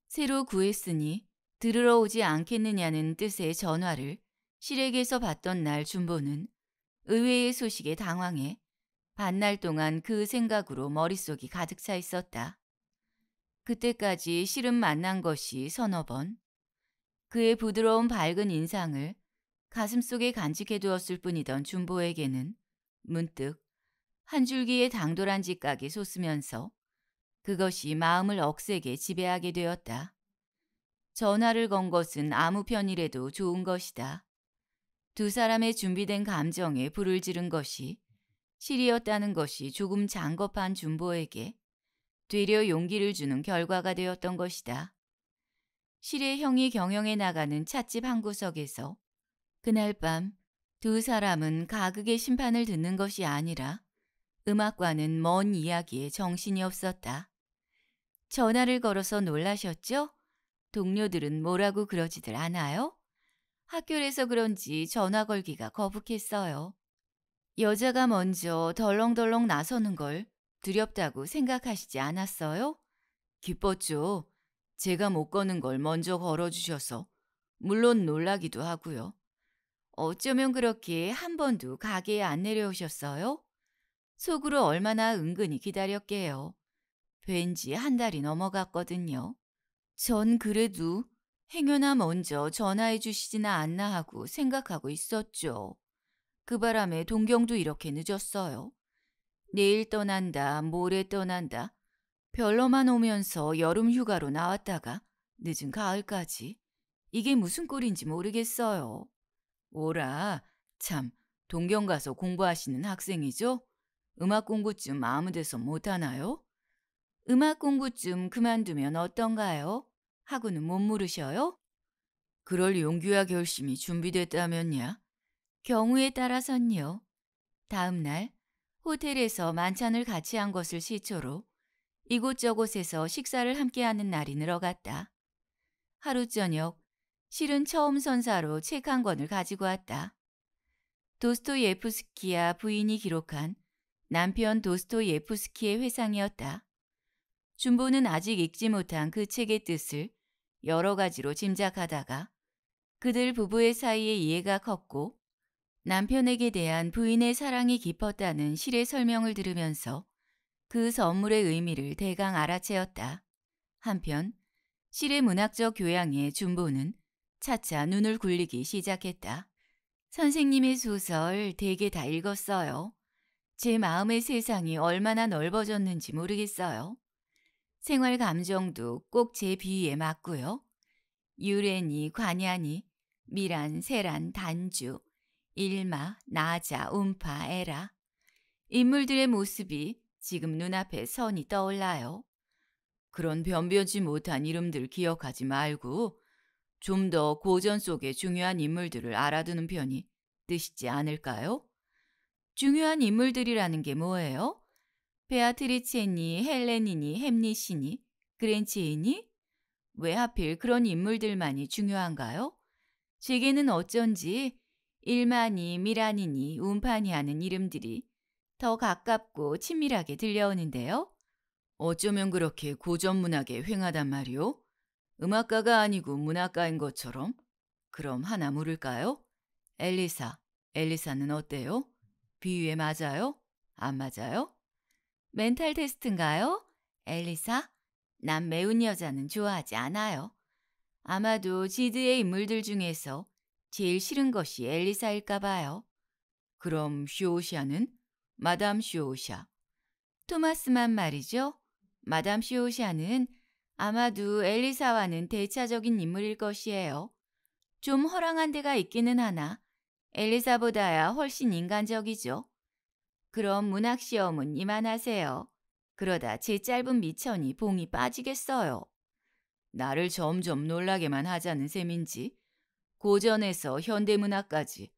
새로 구했으니 들으러 오지 않겠느냐는 뜻의 전화를 실에게서 받던 날 준보는 의외의 소식에 당황해 반날 동안 그 생각으로 머릿속이 가득 차 있었다. 그때까지 실은 만난 것이 서너 번. 그의 부드러운 밝은 인상을 가슴속에 간직해 두었을 뿐이던 준보에게는 문득 한 줄기의 당돌한 직각이 솟으면서 그것이 마음을 억세게 지배하게 되었다. 전화를 건 것은 아무 편이라도 좋은 것이다. 두 사람의 준비된 감정에 불을 지른 것이 실이었다는 것이 조금 장겁한 준보에게 되려 용기를 주는 결과가 되었던 것이다. 실의 형이 경영해 나가는 찻집 한 구석에서 그날 밤 두 사람은 가극의 심판을 듣는 것이 아니라 음악과는 먼 이야기에 정신이 없었다. 전화를 걸어서 놀라셨죠? 동료들은 뭐라고 그러지들 않아요? 학교에서 그런지 전화 걸기가 거북했어요. 여자가 먼저 덜렁덜렁 나서는 걸 두렵다고 생각하시지 않았어요? 기뻤죠. 제가 못 거는 걸 먼저 걸어주셔서 물론 놀라기도 하고요. 어쩌면 그렇게 한 번도 가게에 안 내려오셨어요? 속으로 얼마나 은근히 기다렸게요. 왠지 한 달이 넘어갔거든요. 전 그래도 행여나 먼저 전화해 주시지나 않나 하고 생각하고 있었죠. 그 바람에 동경도 이렇게 늦었어요. 내일 떠난다, 모레 떠난다. 별로만 오면서 여름 휴가로 나왔다가 늦은 가을까지. 이게 무슨 꼴인지 모르겠어요. 오라, 참, 동경 가서 공부하시는 학생이죠? 음악 공부쯤 아무 데서 못하나요? 음악 공부쯤 그만두면 어떤가요? 하고는 못 물으셔요? 그럴 용기와 결심이 준비됐다면야? 경우에 따라선요. 다음 날 호텔에서 만찬을 같이 한 것을 시초로 이곳저곳에서 식사를 함께하는 날이 늘어갔다. 하루 저녁 실은 처음 선사로 책 한 권을 가지고 왔다. 도스토예프스키야 부인이 기록한 남편 도스토예프스키의 회상이었다. 준보는 아직 읽지 못한 그 책의 뜻을 여러 가지로 짐작하다가 그들 부부의 사이에 이해가 컸고 남편에게 대한 부인의 사랑이 깊었다는 실의 설명을 들으면서 그 선물의 의미를 대강 알아채었다. 한편 실의 문학적 교양에 준보는 차차 눈을 굴리기 시작했다. 선생님의 소설 되게 다 읽었어요. 제 마음의 세상이 얼마나 넓어졌는지 모르겠어요. 생활 감정도 꼭 제 비위에 맞고요. 유래니, 관야니, 미란, 세란, 단주, 일마, 나자, 운파, 에라. 인물들의 모습이 지금 눈앞에 선이 떠올라요. 그런 변변치 못한 이름들 기억하지 말고 좀 더 고전 속의 중요한 인물들을 알아두는 편이 뜻이지 않을까요? 중요한 인물들이라는 게 뭐예요? 베아트리체니, 헬레니니, 햄릿이니, 그랜치이니? 왜 하필 그런 인물들만이 중요한가요? 제게는 어쩐지 일만이, 미란이니, 운판이 하는 이름들이 더 가깝고 친밀하게 들려오는데요. 어쩌면 그렇게 고전 문학에 횡하단 말이오? 음악가가 아니고 문학가인 것처럼? 그럼 하나 물을까요? 엘리사, 엘리사는 어때요? 비유에 맞아요? 안 맞아요? 멘탈 테스트인가요? 엘리사? 난 매운 여자는 좋아하지 않아요. 아마도 지드의 인물들 중에서 제일 싫은 것이 엘리사일까 봐요. 그럼 슈오샤는? 마담 슈오샤. 토마스만 말이죠. 마담 슈오샤는 아마도 엘리사와는 대차적인 인물일 것이에요. 좀 허랑한 데가 있기는 하나 엘리사보다야 훨씬 인간적이죠. 그럼 문학 시험은 이만하세요. 그러다 제 짧은 미천이 봉이 빠지겠어요. 나를 점점 놀라게만 하자는 셈인지 고전에서 현대문학까지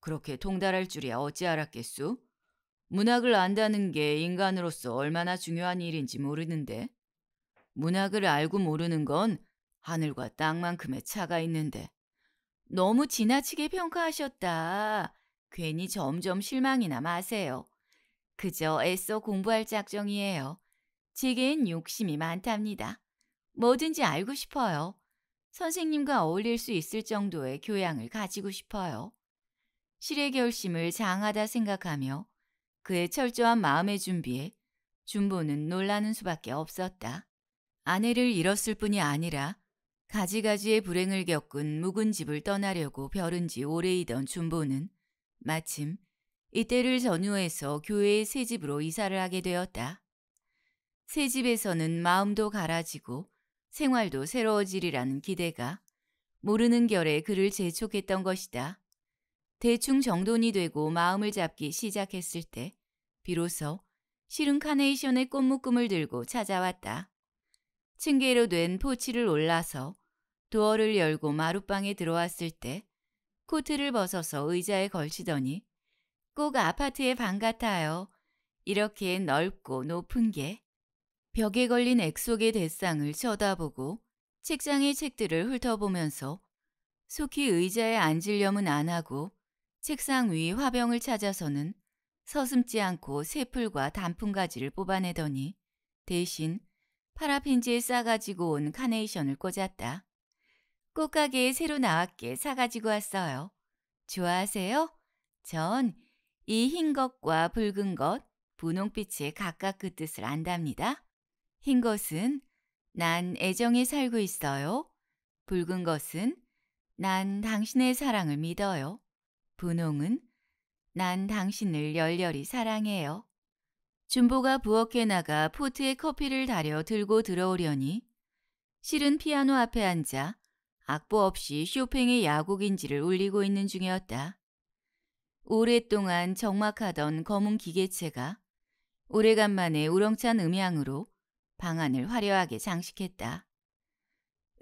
그렇게 통달할 줄이야 어찌 알았겠소? 문학을 안다는 게 인간으로서 얼마나 중요한 일인지 모르는데 문학을 알고 모르는 건 하늘과 땅만큼의 차가 있는데 너무 지나치게 평가하셨다. 괜히 점점 실망이나 마세요. 그저 애써 공부할 작정이에요. 제겐 욕심이 많답니다. 뭐든지 알고 싶어요. 선생님과 어울릴 수 있을 정도의 교양을 가지고 싶어요. 실의 결심을 장하다 생각하며 그의 철저한 마음의 준비에 준보는 놀라는 수밖에 없었다. 아내를 잃었을 뿐이 아니라 가지가지의 불행을 겪은 묵은 집을 떠나려고 벼른 지 오래이던 준보는 마침 이때를 전후해서 교회의 새 집으로 이사를 하게 되었다. 새 집에서는 마음도 갈아지고 생활도 새로워지리라는 기대가 모르는 결에 그를 재촉했던 것이다. 대충 정돈이 되고 마음을 잡기 시작했을 때 비로소 실은 카네이션의 꽃묶음을 들고 찾아왔다. 층계로 된 포치를 올라서 도어를 열고 마룻방에 들어왔을 때 코트를 벗어서 의자에 걸치더니 꼭 아파트의 방 같아요. 이렇게 넓고 높은 게 벽에 걸린 액속의 대상을 쳐다보고 책장의 책들을 훑어보면서 속히 의자에 앉으려면 안 하고 책상 위 화병을 찾아서는 서슴지 않고 새풀과 단풍가지를 뽑아내더니 대신 파라핀지에 싸가지고 온 카네이션을 꽂았다. 꽃가게에 새로 나왔게 사가지고 왔어요. 좋아하세요? 전 이 흰 것과 붉은 것, 분홍빛의 각각 그 뜻을 안답니다. 흰 것은 난 애정에 살고 있어요. 붉은 것은 난 당신의 사랑을 믿어요. 분홍은 난 당신을 열렬히 사랑해요. 준보가 부엌에 나가 포트에 커피를 달여 들고 들어오려니 실은 피아노 앞에 앉아 악보 없이 쇼팽의 야곡인지를 울리고 있는 중이었다. 오랫동안 적막하던 검은 기계체가 오래간만에 우렁찬 음향으로 방안을 화려하게 장식했다.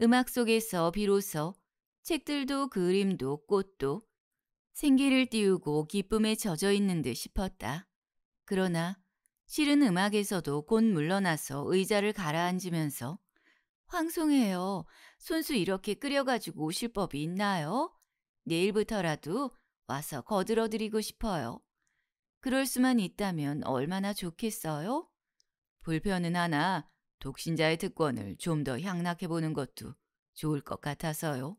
음악 속에서 비로소 책들도 그림도 꽃도 생기를 띄우고 기쁨에 젖어 있는 듯 싶었다. 그러나 실은 음악에서도 곧 물러나서 의자를 가라앉으면서 황송해요. 손수 이렇게 끓여가지고 오실 법이 있나요? 내일부터라도 와서 거들어드리고 싶어요. 그럴 수만 있다면 얼마나 좋겠어요? 불편은 하나 독신자의 특권을 좀 더 향락해 보는 것도 좋을 것 같아서요.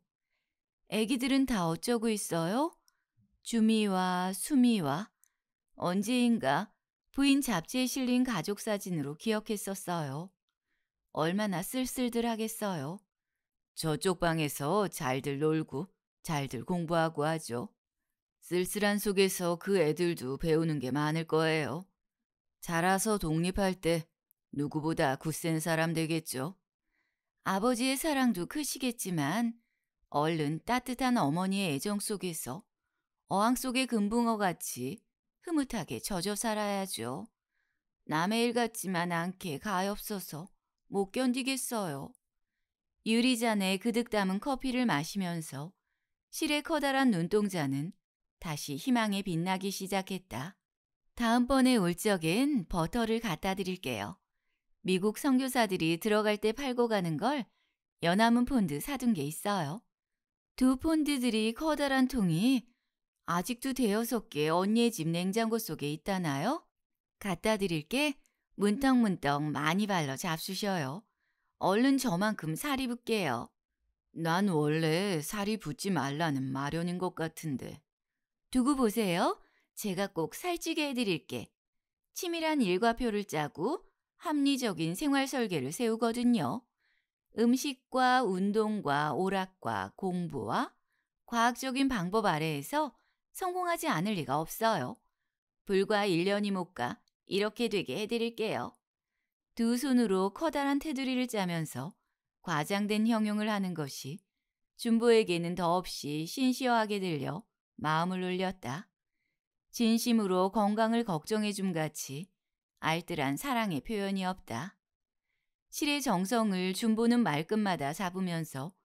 애기들은 다 어쩌고 있어요? 주미와 수미와 언제인가 부인 잡지에 실린 가족 사진으로 기억했었어요. 얼마나 쓸쓸들 하겠어요. 저쪽 방에서 잘들 놀고 잘들 공부하고 하죠. 쓸쓸한 속에서 그 애들도 배우는 게 많을 거예요. 자라서 독립할 때 누구보다 굳센 사람 되겠죠. 아버지의 사랑도 크시겠지만 얼른 따뜻한 어머니의 애정 속에서 어항 속의 금붕어 같이 흐뭇하게 젖어 살아야죠. 남의 일 같지만 않게 가엾어서 못 견디겠어요. 유리잔에 그득 담은 커피를 마시면서 실의 커다란 눈동자는 다시 희망에 빛나기 시작했다. 다음번에 올 적엔 버터를 갖다 드릴게요. 미국 선교사들이 들어갈 때 팔고 가는 걸 연암은 폰드 사둔 게 있어요. 두 폰드들이 커다란 통이 아직도 대여섯 개 언니의 집 냉장고 속에 있다나요? 갖다 드릴게 문떡문떡 많이 발라 잡수셔요. 얼른 저만큼 살이 붙게요. 난 원래 살이 붙지 말라는 마련인 것 같은데. 두고 보세요. 제가 꼭 살찌게 해드릴게. 치밀한 일과표를 짜고 합리적인 생활 설계를 세우거든요. 음식과 운동과 오락과 공부와 과학적인 방법 아래에서 성공하지 않을 리가 없어요. 불과 1년이 못 가 이렇게 되게 해드릴게요. 두 손으로 커다란 테두리를 짜면서 과장된 형용을 하는 것이 준보에게는 더없이 신시어하게 들려 마음을 울렸다. 진심으로 건강을 걱정해 줌 같이 알뜰한 사랑의 표현이 없다. 실의 정성을 준보는 말끝마다 잡으면서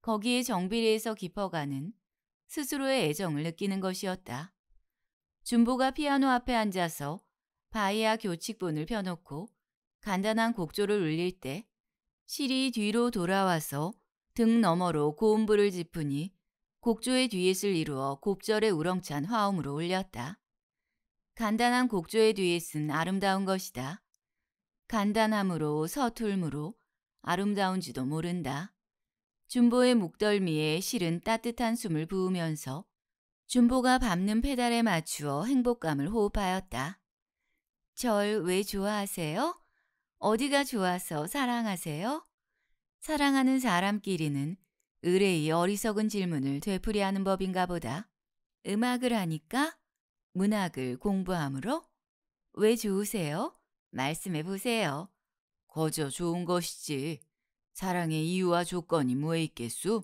거기에 정비례에서 깊어가는 스스로의 애정을 느끼는 것이었다. 준보가 피아노 앞에 앉아서 바이아 교칙본을 펴놓고 간단한 곡조를 울릴 때 실이 뒤로 돌아와서 등 너머로 고음부를 짚으니 곡조의 뒤엣을 이루어 곡절의 우렁찬 화음으로 울렸다. 간단한 곡조의 뒤엣은 아름다운 것이다. 간단함으로 서툴므로 아름다운지도 모른다. 준보의 목덜미에 실은 따뜻한 숨을 부으면서 준보가 밟는 페달에 맞추어 행복감을 호흡하였다. 절 왜 좋아하세요? 어디가 좋아서 사랑하세요? 사랑하는 사람끼리는 의뢰의 어리석은 질문을 되풀이하는 법인가 보다. 음악을 하니까? 문학을 공부함으로? 왜 좋으세요? 말씀해 보세요. 거저 좋은 것이지. 사랑의 이유와 조건이 뭐에 있겠수?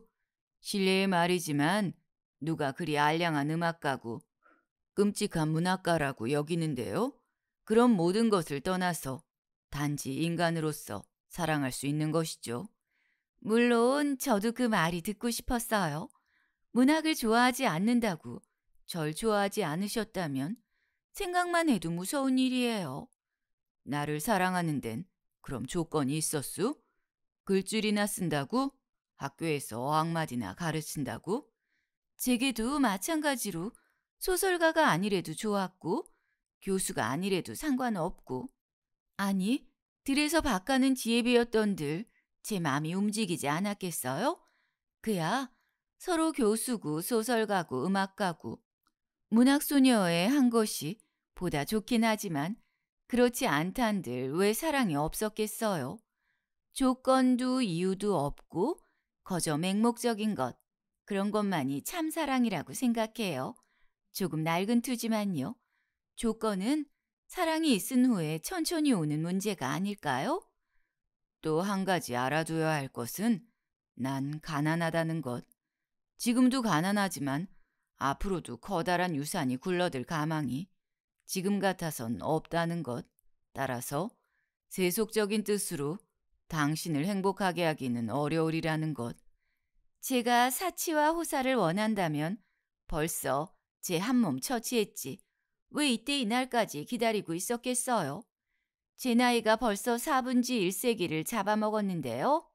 실례의 말이지만 누가 그리 알량한 음악가고 끔찍한 문학가라고 여기는데요. 그런 모든 것을 떠나서 단지 인간으로서 사랑할 수 있는 것이죠. 물론 저도 그 말이 듣고 싶었어요. 문학을 좋아하지 않는다고 절 좋아하지 않으셨다면 생각만 해도 무서운 일이에요. 나를 사랑하는 데는 그럼 조건이 있었수? 글줄이나 쓴다고? 학교에서 어학마디나 가르친다고? 제게도 마찬가지로 소설가가 아니래도 좋았고 교수가 아니래도 상관없고 아니 들에서 바가는 지혜비였던들 제 마음이 움직이지 않았겠어요? 그야 서로 교수고 소설가고 음악가고 문학소녀의 한 것이 보다 좋긴 하지만 그렇지 않단들 왜 사랑이 없었겠어요? 조건도 이유도 없고 거저 맹목적인 것 그런 것만이 참 사랑이라고 생각해요. 조금 낡은 투지만요. 조건은 사랑이 있은 후에 천천히 오는 문제가 아닐까요? 또 한 가지 알아둬야 할 것은 난 가난하다는 것. 지금도 가난하지만 앞으로도 커다란 유산이 굴러들 가망이 지금 같아선 없다는 것. 따라서 세속적인 뜻으로 당신을 행복하게 하기는 어려우리라는 것. 제가 사치와 호사를 원한다면 벌써 제 한 몸 처치했지. 왜 이때 이날까지 기다리고 있었겠어요? 제 나이가 벌써 4분지 1세기를 잡아먹었는데요.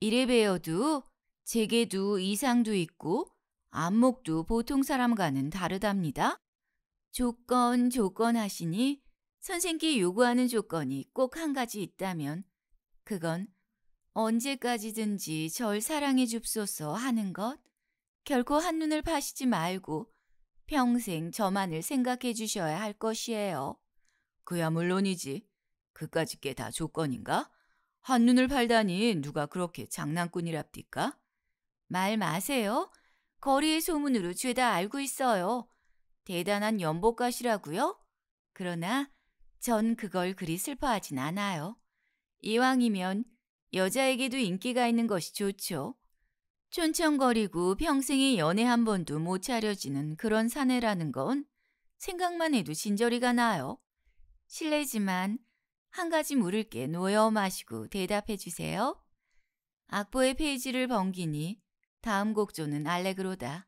이래 배워도 제게도 이상도 있고 안목도 보통 사람과는 다르답니다. 조건, 조건 하시니 선생께 요구하는 조건이 꼭 한 가지 있다면 그건 언제까지든지 절 사랑해 줍소서 하는 것. 결코 한눈을 파시지 말고 평생 저만을 생각해 주셔야 할 것이에요. 그야 물론이지. 그까짓 게 다 조건인가? 한눈을 팔다니 누가 그렇게 장난꾼이랍디까? 말 마세요. 거리의 소문으로 죄다 알고 있어요. 대단한 연복가시라고요? 그러나 전 그걸 그리 슬퍼하진 않아요. 이왕이면 여자에게도 인기가 있는 것이 좋죠. 촌청거리고 평생에 연애 한 번도 못 차려지는 그런 사내라는 건 생각만 해도 진저리가 나요. 실례지만 한 가지 물을 게 놓여 마시고 대답해 주세요. 악보의 페이지를 번기니 다음 곡조는 알레그로다.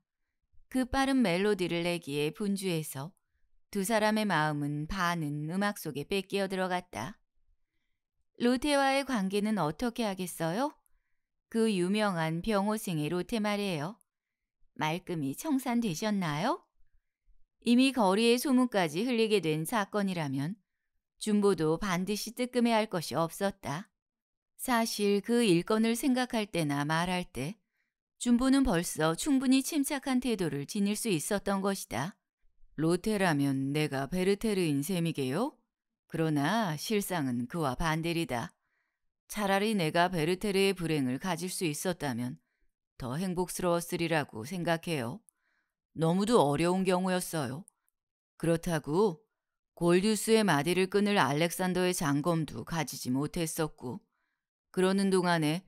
그 빠른 멜로디를 내기에 분주해서 두 사람의 마음은 반은 음악 속에 뺏기어 들어갔다. 로테와의 관계는 어떻게 하겠어요? 그 유명한 병호생의 로테 말이에요. 말끔히 청산되셨나요? 이미 거리의 소문까지 흘리게 된 사건이라면 준보도 반드시 뜨끔해야 할 것이 없었다. 사실 그 일건을 생각할 때나 말할 때 준보는 벌써 충분히 침착한 태도를 지닐 수 있었던 것이다. 로테라면 내가 베르테르인 셈이게요? 그러나 실상은 그와 반대리다. 차라리 내가 베르테르의 불행을 가질 수 있었다면 더 행복스러웠으리라고 생각해요. 너무도 어려운 경우였어요. 그렇다고 골듀스의 마디를 끊을 알렉산더의 장검도 가지지 못했었고, 그러는 동안에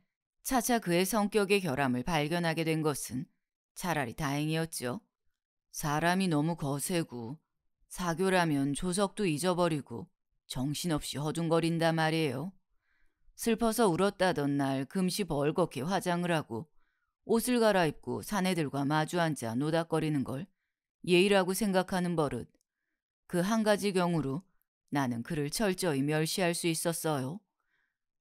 차차 그의 성격의 결함을 발견하게 된 것은 차라리 다행이었죠. 사람이 너무 거세고 사교라면 조석도 잊어버리고 정신없이 허둥거린다 말이에요. 슬퍼서 울었다던 날 금시 벌겋게 화장을 하고 옷을 갈아입고 사내들과 마주 앉아 노닥거리는 걸 예의라고 생각하는 버릇. 그 한 가지 경우로 나는 그를 철저히 멸시할 수 있었어요.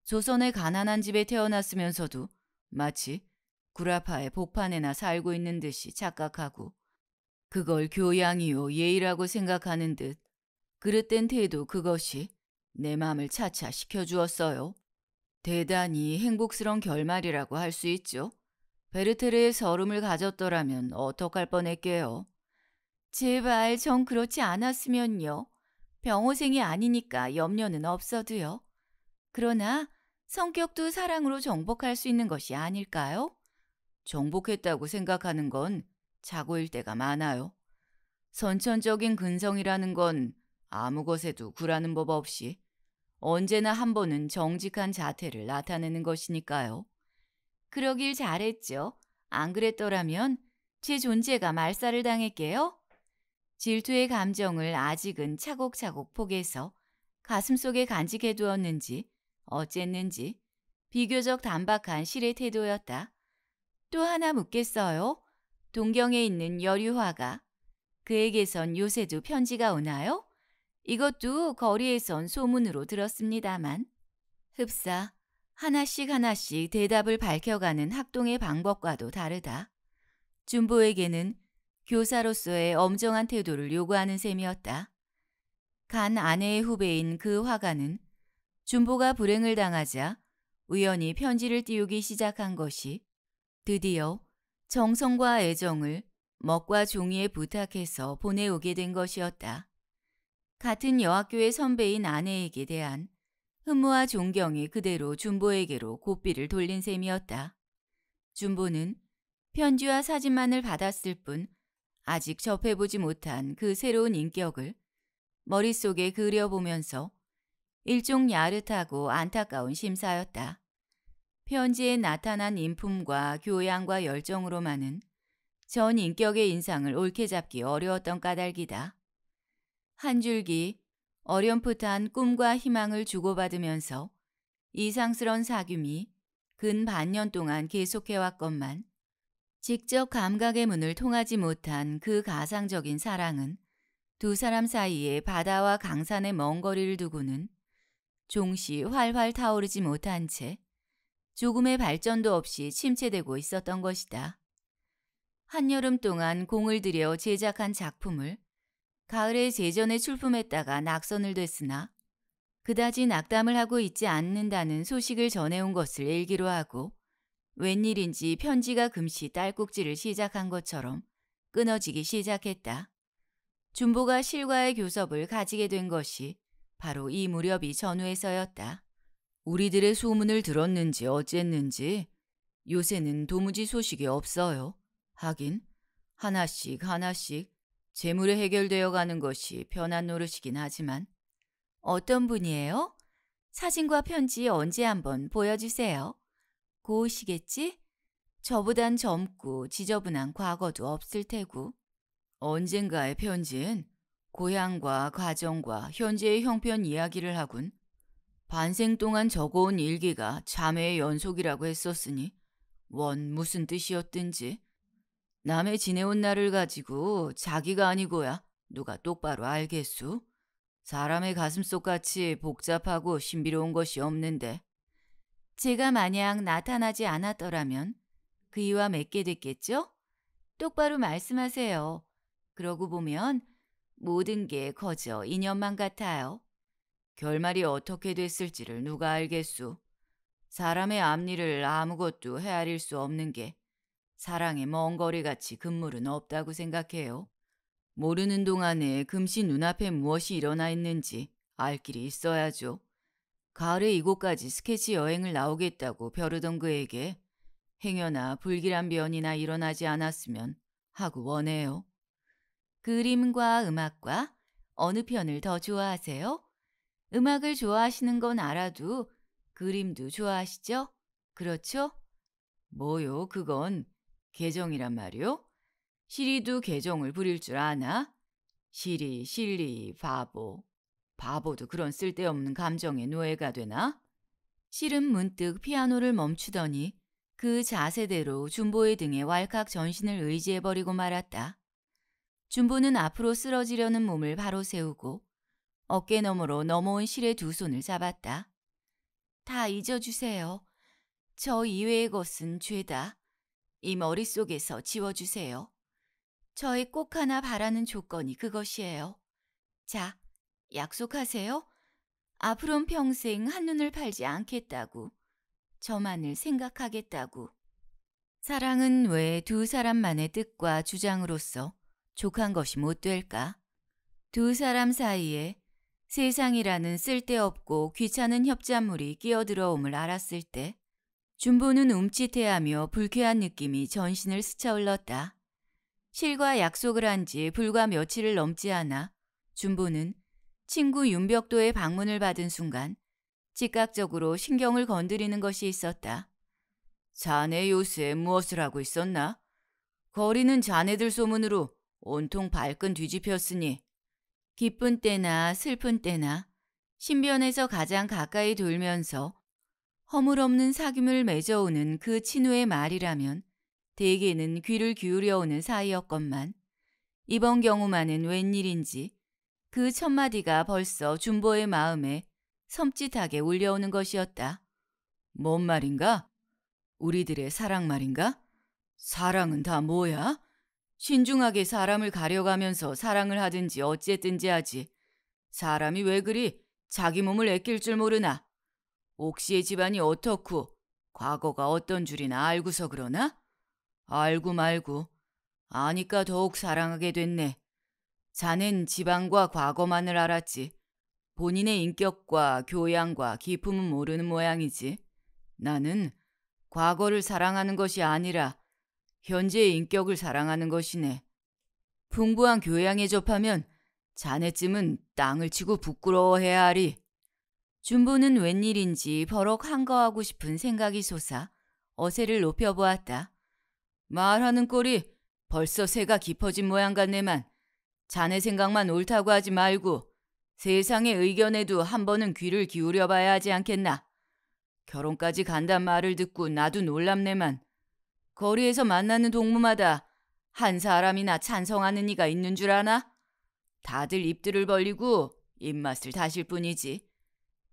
조선의 가난한 집에 태어났으면서도 마치 구라파의 복판에나 살고 있는 듯이 착각하고 그걸 교양이요 예의라고 생각하는 듯 그릇된 태도 그것이 내 마음을 차차 시켜주었어요. 대단히 행복스런 결말이라고 할 수 있죠. 베르테르의 서름을 가졌더라면 어떡할 뻔했게요. 제발 전 그렇지 않았으면요. 병호생이 아니니까 염려는 없어도요. 그러나 성격도 사랑으로 정복할 수 있는 것이 아닐까요? 정복했다고 생각하는 건 자고일 때가 많아요. 선천적인 근성이라는 건 아무 것에도 굴하는 법 없이 언제나 한 번은 정직한 자태를 나타내는 것이니까요. 그러길 잘했죠. 안 그랬더라면 제 존재가 말살을 당했게요. 질투의 감정을 아직은 차곡차곡 포개서 가슴 속에 간직해 두었는지 어쨌는지 비교적 단박한 실의 태도였다. 또 하나 묻겠어요. 동경에 있는 여류화가 그에게선 요새도 편지가 오나요? 이것도 거리에선 소문으로 들었습니다만 흡사 하나씩 하나씩 대답을 밝혀가는 학동의 방법과도 다르다. 준보에게는 교사로서의 엄정한 태도를 요구하는 셈이었다. 간 아내의 후배인 그 화가는 준보가 불행을 당하자 우연히 편지를 띄우기 시작한 것이 드디어 정성과 애정을 먹과 종이에 부탁해서 보내오게 된 것이었다. 같은 여학교의 선배인 아내에게 대한 흠모와 존경이 그대로 준보에게로 고삐를 돌린 셈이었다. 준보는 편지와 사진만을 받았을 뿐 아직 접해보지 못한 그 새로운 인격을 머릿속에 그려보면서 일종 야릇하고 안타까운 심사였다. 편지에 나타난 인품과 교양과 열정으로만은 전 인격의 인상을 옳게 잡기 어려웠던 까닭이다. 한 줄기 어렴풋한 꿈과 희망을 주고받으면서 이상스런 사귐이 근 반년 동안 계속해왔건만 직접 감각의 문을 통하지 못한 그 가상적인 사랑은 두 사람 사이에 바다와 강산의 먼 거리를 두고는 종시 활활 타오르지 못한 채 조금의 발전도 없이 침체되고 있었던 것이다. 한여름 동안 공을 들여 제작한 작품을 가을에 제전에 출품했다가 낙선을 됐으나 그다지 낙담을 하고 있지 않는다는 소식을 전해온 것을 일기로 하고 웬일인지 편지가 금시 딸꾹질을 시작한 것처럼 끊어지기 시작했다. 준보가 실과의 교섭을 가지게 된 것이 바로 이 무렵이 전후에서였다. 우리들의 소문을 들었는지 어쨌는지 요새는 도무지 소식이 없어요. 하긴 하나씩 하나씩 재물에 해결되어 가는 것이 편한 노릇이긴 하지만 어떤 분이에요? 사진과 편지 언제 한번 보여주세요. 고우시겠지? 저보단 젊고 지저분한 과거도 없을 테고 언젠가의 편지엔 고향과 가정과 현재의 형편 이야기를 하군 반생 동안 적어온 일기가 자매의 연속이라고 했었으니 원 무슨 뜻이었든지 남의 지내온 날을 가지고 자기가 아니고야 누가 똑바로 알겠수? 사람의 가슴속같이 복잡하고 신비로운 것이 없는데 제가 만약 나타나지 않았더라면 그이와 맺게 됐겠죠? 똑바로 말씀하세요. 그러고 보면 모든 게 거저 인연만 같아요. 결말이 어떻게 됐을지를 누가 알겠수? 사람의 앞니를 아무것도 헤아릴 수 없는 게 사랑의 먼 거리같이 금물은 없다고 생각해요. 모르는 동안에 금시 눈앞에 무엇이 일어나 있는지 알 길이 있어야죠. 가을에 이곳까지 스케치 여행을 나오겠다고 벼르던 그에게 행여나 불길한 변이나 일어나지 않았으면 하고 원해요. 그림과 음악과 어느 편을 더 좋아하세요? 음악을 좋아하시는 건 알아도 그림도 좋아하시죠? 그렇죠? 뭐요, 그건 계정이란 말이요? 시리도 계정을 부릴 줄 아나? 시리, 실리, 바보. 바보도 그런 쓸데없는 감정의 노예가 되나? 실은 문득 피아노를 멈추더니 그 자세대로 준보의 등에 왈칵 전신을 의지해버리고 말았다. 준보는 앞으로 쓰러지려는 몸을 바로 세우고 어깨 너머로 넘어온 실의 두 손을 잡았다. 다 잊어주세요. 저 이외의 것은 죄다. 이 머릿속에서 지워주세요. 저의 꼭 하나 바라는 조건이 그것이에요. 자, 약속하세요. 앞으론 평생 한눈을 팔지 않겠다고. 저만을 생각하겠다고. 사랑은 왜 두 사람만의 뜻과 주장으로서 족한 것이 못 될까? 두 사람 사이에 세상이라는 쓸데없고 귀찮은 협잡물이 끼어들어옴을 알았을 때 준보는 움찔해하며 불쾌한 느낌이 전신을 스쳐올렀다. 실과 약속을 한 지 불과 며칠을 넘지 않아 준보는 친구 윤벽도의 방문을 받은 순간 즉각적으로 신경을 건드리는 것이 있었다. 자네 요새 무엇을 하고 있었나? 거리는 자네들 소문으로 온통 발끈 뒤집혔으니 기쁜 때나 슬픈 때나 신변에서 가장 가까이 돌면서 허물없는 사귐을 맺어오는 그 친우의 말이라면 대개는 귀를 기울여 오는 사이였건만 이번 경우만은 웬일인지 그 첫마디가 벌써 준보의 마음에 섬찟하게 울려오는 것이었다. 뭔 말인가? 우리들의 사랑 말인가? 사랑은 다 뭐야? 신중하게 사람을 가려가면서 사랑을 하든지 어쨌든지 하지. 사람이 왜 그리 자기 몸을 아낄 줄 모르나? 옥시의 집안이 어떻고 과거가 어떤 줄이나 알고서 그러나? 알고 말고 아니까 더욱 사랑하게 됐네. 자넨 지방과 과거만을 알았지. 본인의 인격과 교양과 기품은 모르는 모양이지. 나는 과거를 사랑하는 것이 아니라 현재의 인격을 사랑하는 것이네. 풍부한 교양에 접하면 자네쯤은 땅을 치고 부끄러워해야 하리. 준보는 웬일인지 버럭 한거하고 싶은 생각이 솟아 어세를 높여보았다. 말하는 꼴이 벌써 새가 깊어진 모양 같네만 자네 생각만 옳다고 하지 말고 세상의 의견에도 한 번은 귀를 기울여 봐야 하지 않겠나. 결혼까지 간단 말을 듣고 나도 놀랍네만 거리에서 만나는 동무마다 한 사람이나 찬성하는 이가 있는 줄 아나? 다들 입들을 벌리고 입맛을 다실 뿐이지.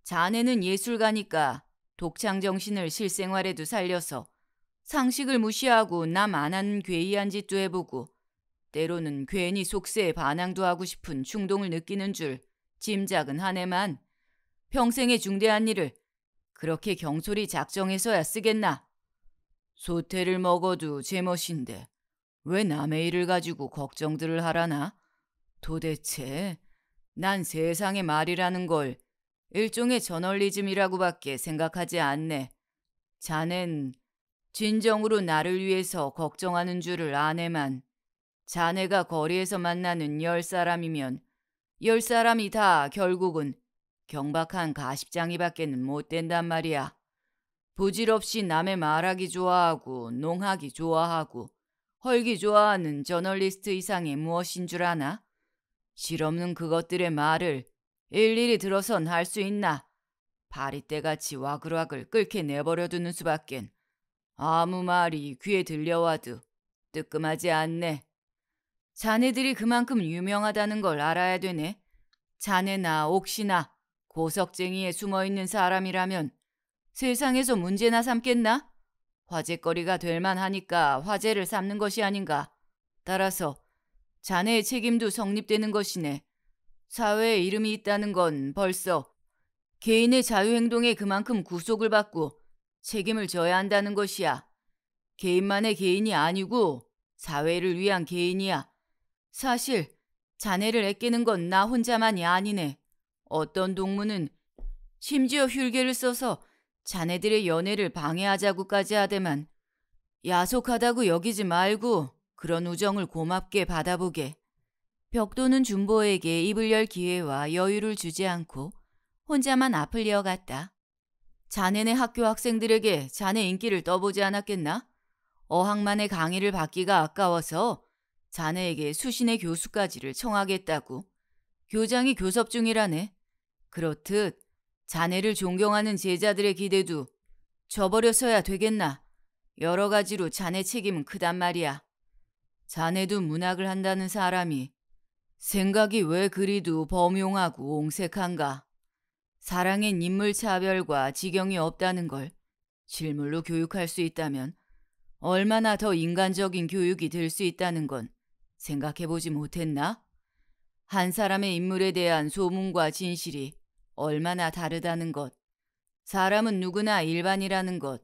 자네는 예술가니까 독창 정신을 실생활에도 살려서 상식을 무시하고 남 안 하는 괴이한 짓도 해보고 때로는 괜히 속세에 반항도 하고 싶은 충동을 느끼는 줄 짐작은 하네만 평생의 중대한 일을 그렇게 경솔히 작정해서야 쓰겠나? 소태를 먹어도 제멋인데 왜 남의 일을 가지고 걱정들을 하라나? 도대체 난 세상의 말이라는 걸 일종의 저널리즘이라고밖에 생각하지 않네. 자넨 진정으로 나를 위해서 걱정하는 줄을 아네만 자네가 거리에서 만나는 열 사람이면 열 사람이 다 결국은 경박한 가십장이밖에는 못 된단 말이야. 부질없이 남의 말하기 좋아하고 농하기 좋아하고 헐기 좋아하는 저널리스트 이상의 무엇인 줄 아나? 실없는 그것들의 말을 일일이 들어선 할 수 있나? 바리떼같이 와글와글 끓게 내버려 두는 수밖엔 아무 말이 귀에 들려와도 뜨끔하지 않네. 자네들이 그만큼 유명하다는 걸 알아야 되네. 자네나 옥시나 고석쟁이에 숨어있는 사람이라면 세상에서 문제나 삼겠나? 화제거리가 될 만하니까 화제를 삼는 것이 아닌가. 따라서 자네의 책임도 성립되는 것이네. 사회에 이름이 있다는 건 벌써 개인의 자유행동에 그만큼 구속을 받고 책임을 져야 한다는 것이야. 개인만의 개인이 아니고 사회를 위한 개인이야. 사실 자네를 애끼는 건 나 혼자만이 아니네. 어떤 동무는 심지어 흉계를 써서 자네들의 연애를 방해하자고까지 하대만 야속하다고 여기지 말고 그런 우정을 고맙게 받아보게. 벽도는 준보에게 입을 열 기회와 여유를 주지 않고 혼자만 앞을 이어갔다. 자네네 학교 학생들에게 자네 인기를 떠보지 않았겠나? 어학만의 강의를 받기가 아까워서 자네에게 수신의 교수까지를 청하겠다고. 교장이 교섭 중이라네. 그렇듯 자네를 존경하는 제자들의 기대도 저버려서야 되겠나. 여러 가지로 자네 책임은 크단 말이야. 자네도 문학을 한다는 사람이 생각이 왜 그리도 범용하고 옹색한가. 사랑엔 인물 차별과 지경이 없다는 걸 실물로 교육할 수 있다면 얼마나 더 인간적인 교육이 될 수 있다는 건 생각해보지 못했나? 한 사람의 인물에 대한 소문과 진실이 얼마나 다르다는 것, 사람은 누구나 일반이라는 것,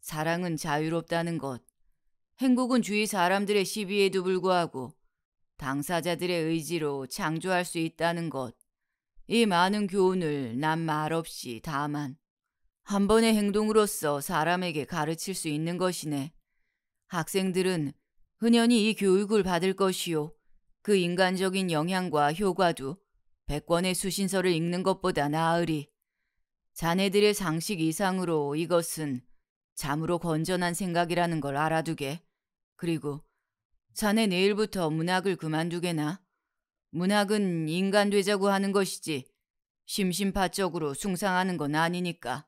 사랑은 자유롭다는 것, 행복은 주위 사람들의 시비에도 불구하고 당사자들의 의지로 창조할 수 있다는 것, 이 많은 교훈을 난 말없이 다만 한 번의 행동으로서 사람에게 가르칠 수 있는 것이네. 학생들은 흔연히 이 교육을 받을 것이요. 그 인간적인 영향과 효과도 백권의 수신서를 읽는 것보다 나으리. 자네들의 상식 이상으로 이것은 참으로 건전한 생각이라는 걸 알아두게. 그리고 자네 내일부터 문학을 그만두게나. 문학은 인간 되자고 하는 것이지 심심파적으로 숭상하는 건 아니니까.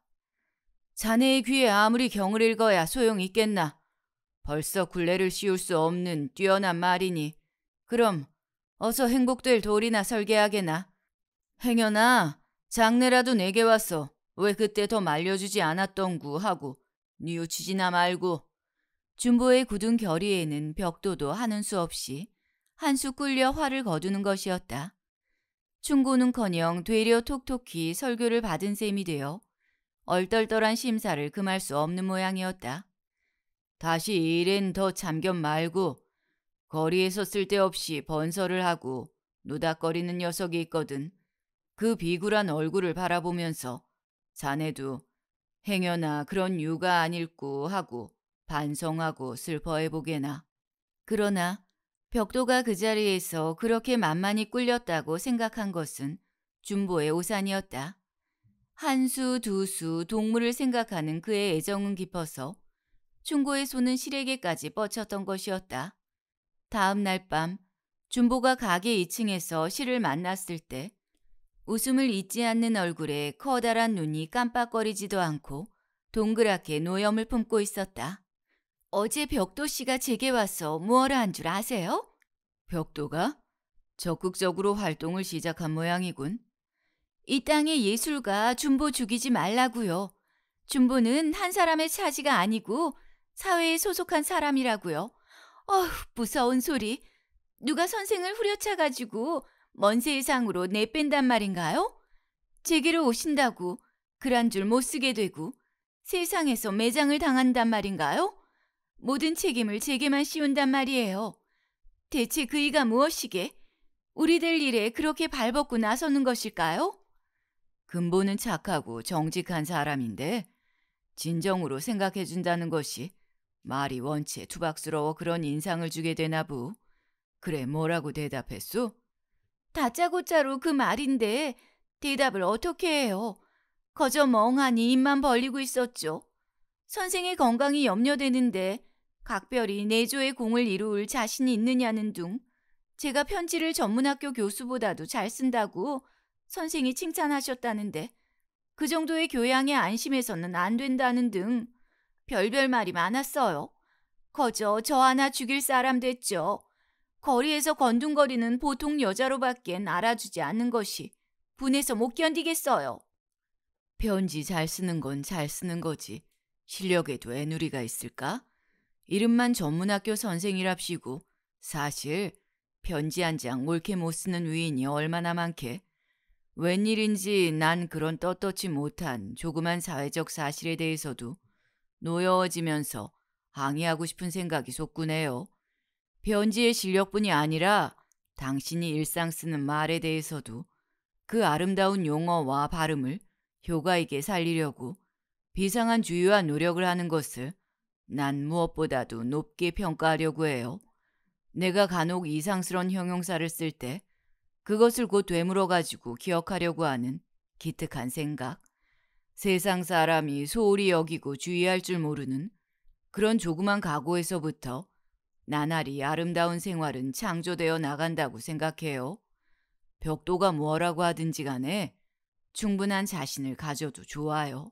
자네의 귀에 아무리 경을 읽어야 소용있겠나. 벌써 굴레를 씌울 수 없는 뛰어난 말이니 그럼 어서 행복될 돌이나 설계하게나. 행여나 장례라도 내게 와서 왜 그때 더 말려주지 않았던구 하고 뉘우치지나 말고 준보의 굳은 결의에는 벽도도 하는 수 없이 한수 꿀려 화를 거두는 것이었다. 충고는커녕 되려 톡톡히 설교를 받은 셈이 되어 얼떨떨한 심사를 금할 수 없는 모양이었다. 다시 일엔 더 참견 말고 거리에서 쓸데없이 번설을 하고 노닥거리는 녀석이 있거든. 그 비굴한 얼굴을 바라보면서 자네도 행여나 그런 유가 아닐고 하고 반성하고 슬퍼해보게나. 그러나 벽도가 그 자리에서 그렇게 만만히 꿀렸다고 생각한 것은 준보의 오산이었다. 한 수, 두 수, 동물을 생각하는 그의 애정은 깊어서 충고의 손은 실에게까지 뻗쳤던 것이었다. 다음 날 밤 준보가 가게 2층에서 실을 만났을 때 웃음을 잊지 않는 얼굴에 커다란 눈이 깜빡거리지도 않고 동그랗게 노염을 품고 있었다. 어제 벽도 씨가 제게 와서 무엇을 한줄 아세요? 벽도가 적극적으로 활동을 시작한 모양이군. 이 땅의 예술가 준보 죽이지 말라고요. 준보는 한 사람의 차지가 아니고 사회에 소속한 사람이라고요. 어휴, 무서운 소리. 누가 선생을 후려쳐가지고 먼 세상으로 내뺀단 말인가요? 제게로 오신다고 그란 줄못 쓰게 되고 세상에서 매장을 당한단 말인가요? 모든 책임을 제게만 씌운단 말이에요. 대체 그이가 무엇이게 우리들 일에 그렇게 발벗고 나서는 것일까요? 근본은 착하고 정직한 사람인데 진정으로 생각해 준다는 것이 말이 원체 투박스러워 그런 인상을 주게 되나 부. 그래, 뭐라고 대답했소? 다짜고짜로 그 말인데 대답을 어떻게 해요? 거저 멍하니 입만 벌리고 있었죠. 선생의 건강이 염려되는데 각별히 내조의 공을 이룰 자신이 있느냐는 둥 제가 편지를 전문학교 교수보다도 잘 쓴다고 선생이 칭찬하셨다는데 그 정도의 교양에 안심해서는 안 된다는 등 별별 말이 많았어요. 거저 저 하나 죽일 사람 됐죠. 거리에서 건둥거리는 보통 여자로밖엔 알아주지 않는 것이 분해서 못 견디겠어요. 편지 잘 쓰는 건 잘 쓰는 거지. 실력에도 애누리가 있을까? 이름만 전문학교 선생이랍시고 사실 편지 한 장 옳게 못 쓰는 위인이 얼마나 많게. 웬일인지 난 그런 떳떳지 못한 조그만 사회적 사실에 대해서도 노여워지면서 항의하고 싶은 생각이 솟구네요. 편지의 실력뿐이 아니라 당신이 일상 쓰는 말에 대해서도 그 아름다운 용어와 발음을 효과 있게 살리려고 비상한 주의와 노력을 하는 것을 난 무엇보다도 높게 평가하려고 해요. 내가 간혹 이상스런 형용사를 쓸 때 그것을 곧 되물어 가지고 기억하려고 하는 기특한 생각. 세상 사람이 소홀히 여기고 주의할 줄 모르는 그런 조그만 각오에서부터 나날이 아름다운 생활은 창조되어 나간다고 생각해요. 벽도가 뭐라고 하든지 간에 충분한 자신을 가져도 좋아요.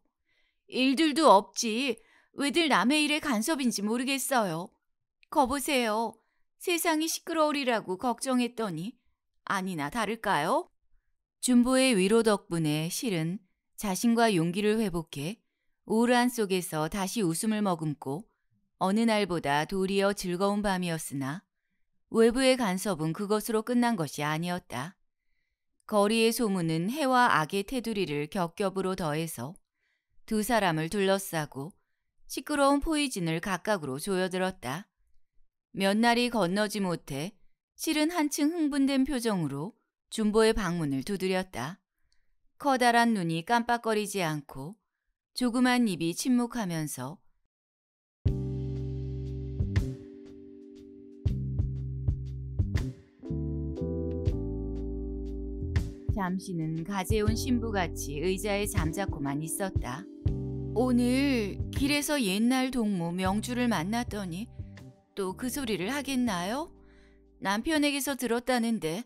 일들도 없지. 왜들 남의 일에 간섭인지 모르겠어요. 거보세요. 세상이 시끄러우리라고 걱정했더니 아니나 다를까요? 준보의 위로 덕분에 실은 자신과 용기를 회복해 우울한 속에서 다시 웃음을 머금고 어느 날보다 도리어 즐거운 밤이었으나 외부의 간섭은 그것으로 끝난 것이 아니었다. 거리의 소문은 해와 악의 테두리를 겹겹으로 더해서 두 사람을 둘러싸고 시끄러운 포이진을 각각으로 조여들었다. 몇 날이 건너지 못해 실은 한층 흥분된 표정으로 준보의 방문을 두드렸다. 커다란 눈이 깜빡거리지 않고 조그만 입이 침묵하면서 잠시는 가재온 신부같이 의자에 잠자코만 있었다. 오늘 길에서 옛날 동무 명주를 만났더니 또 그 소리를 하겠나요? 남편에게서 들었다는데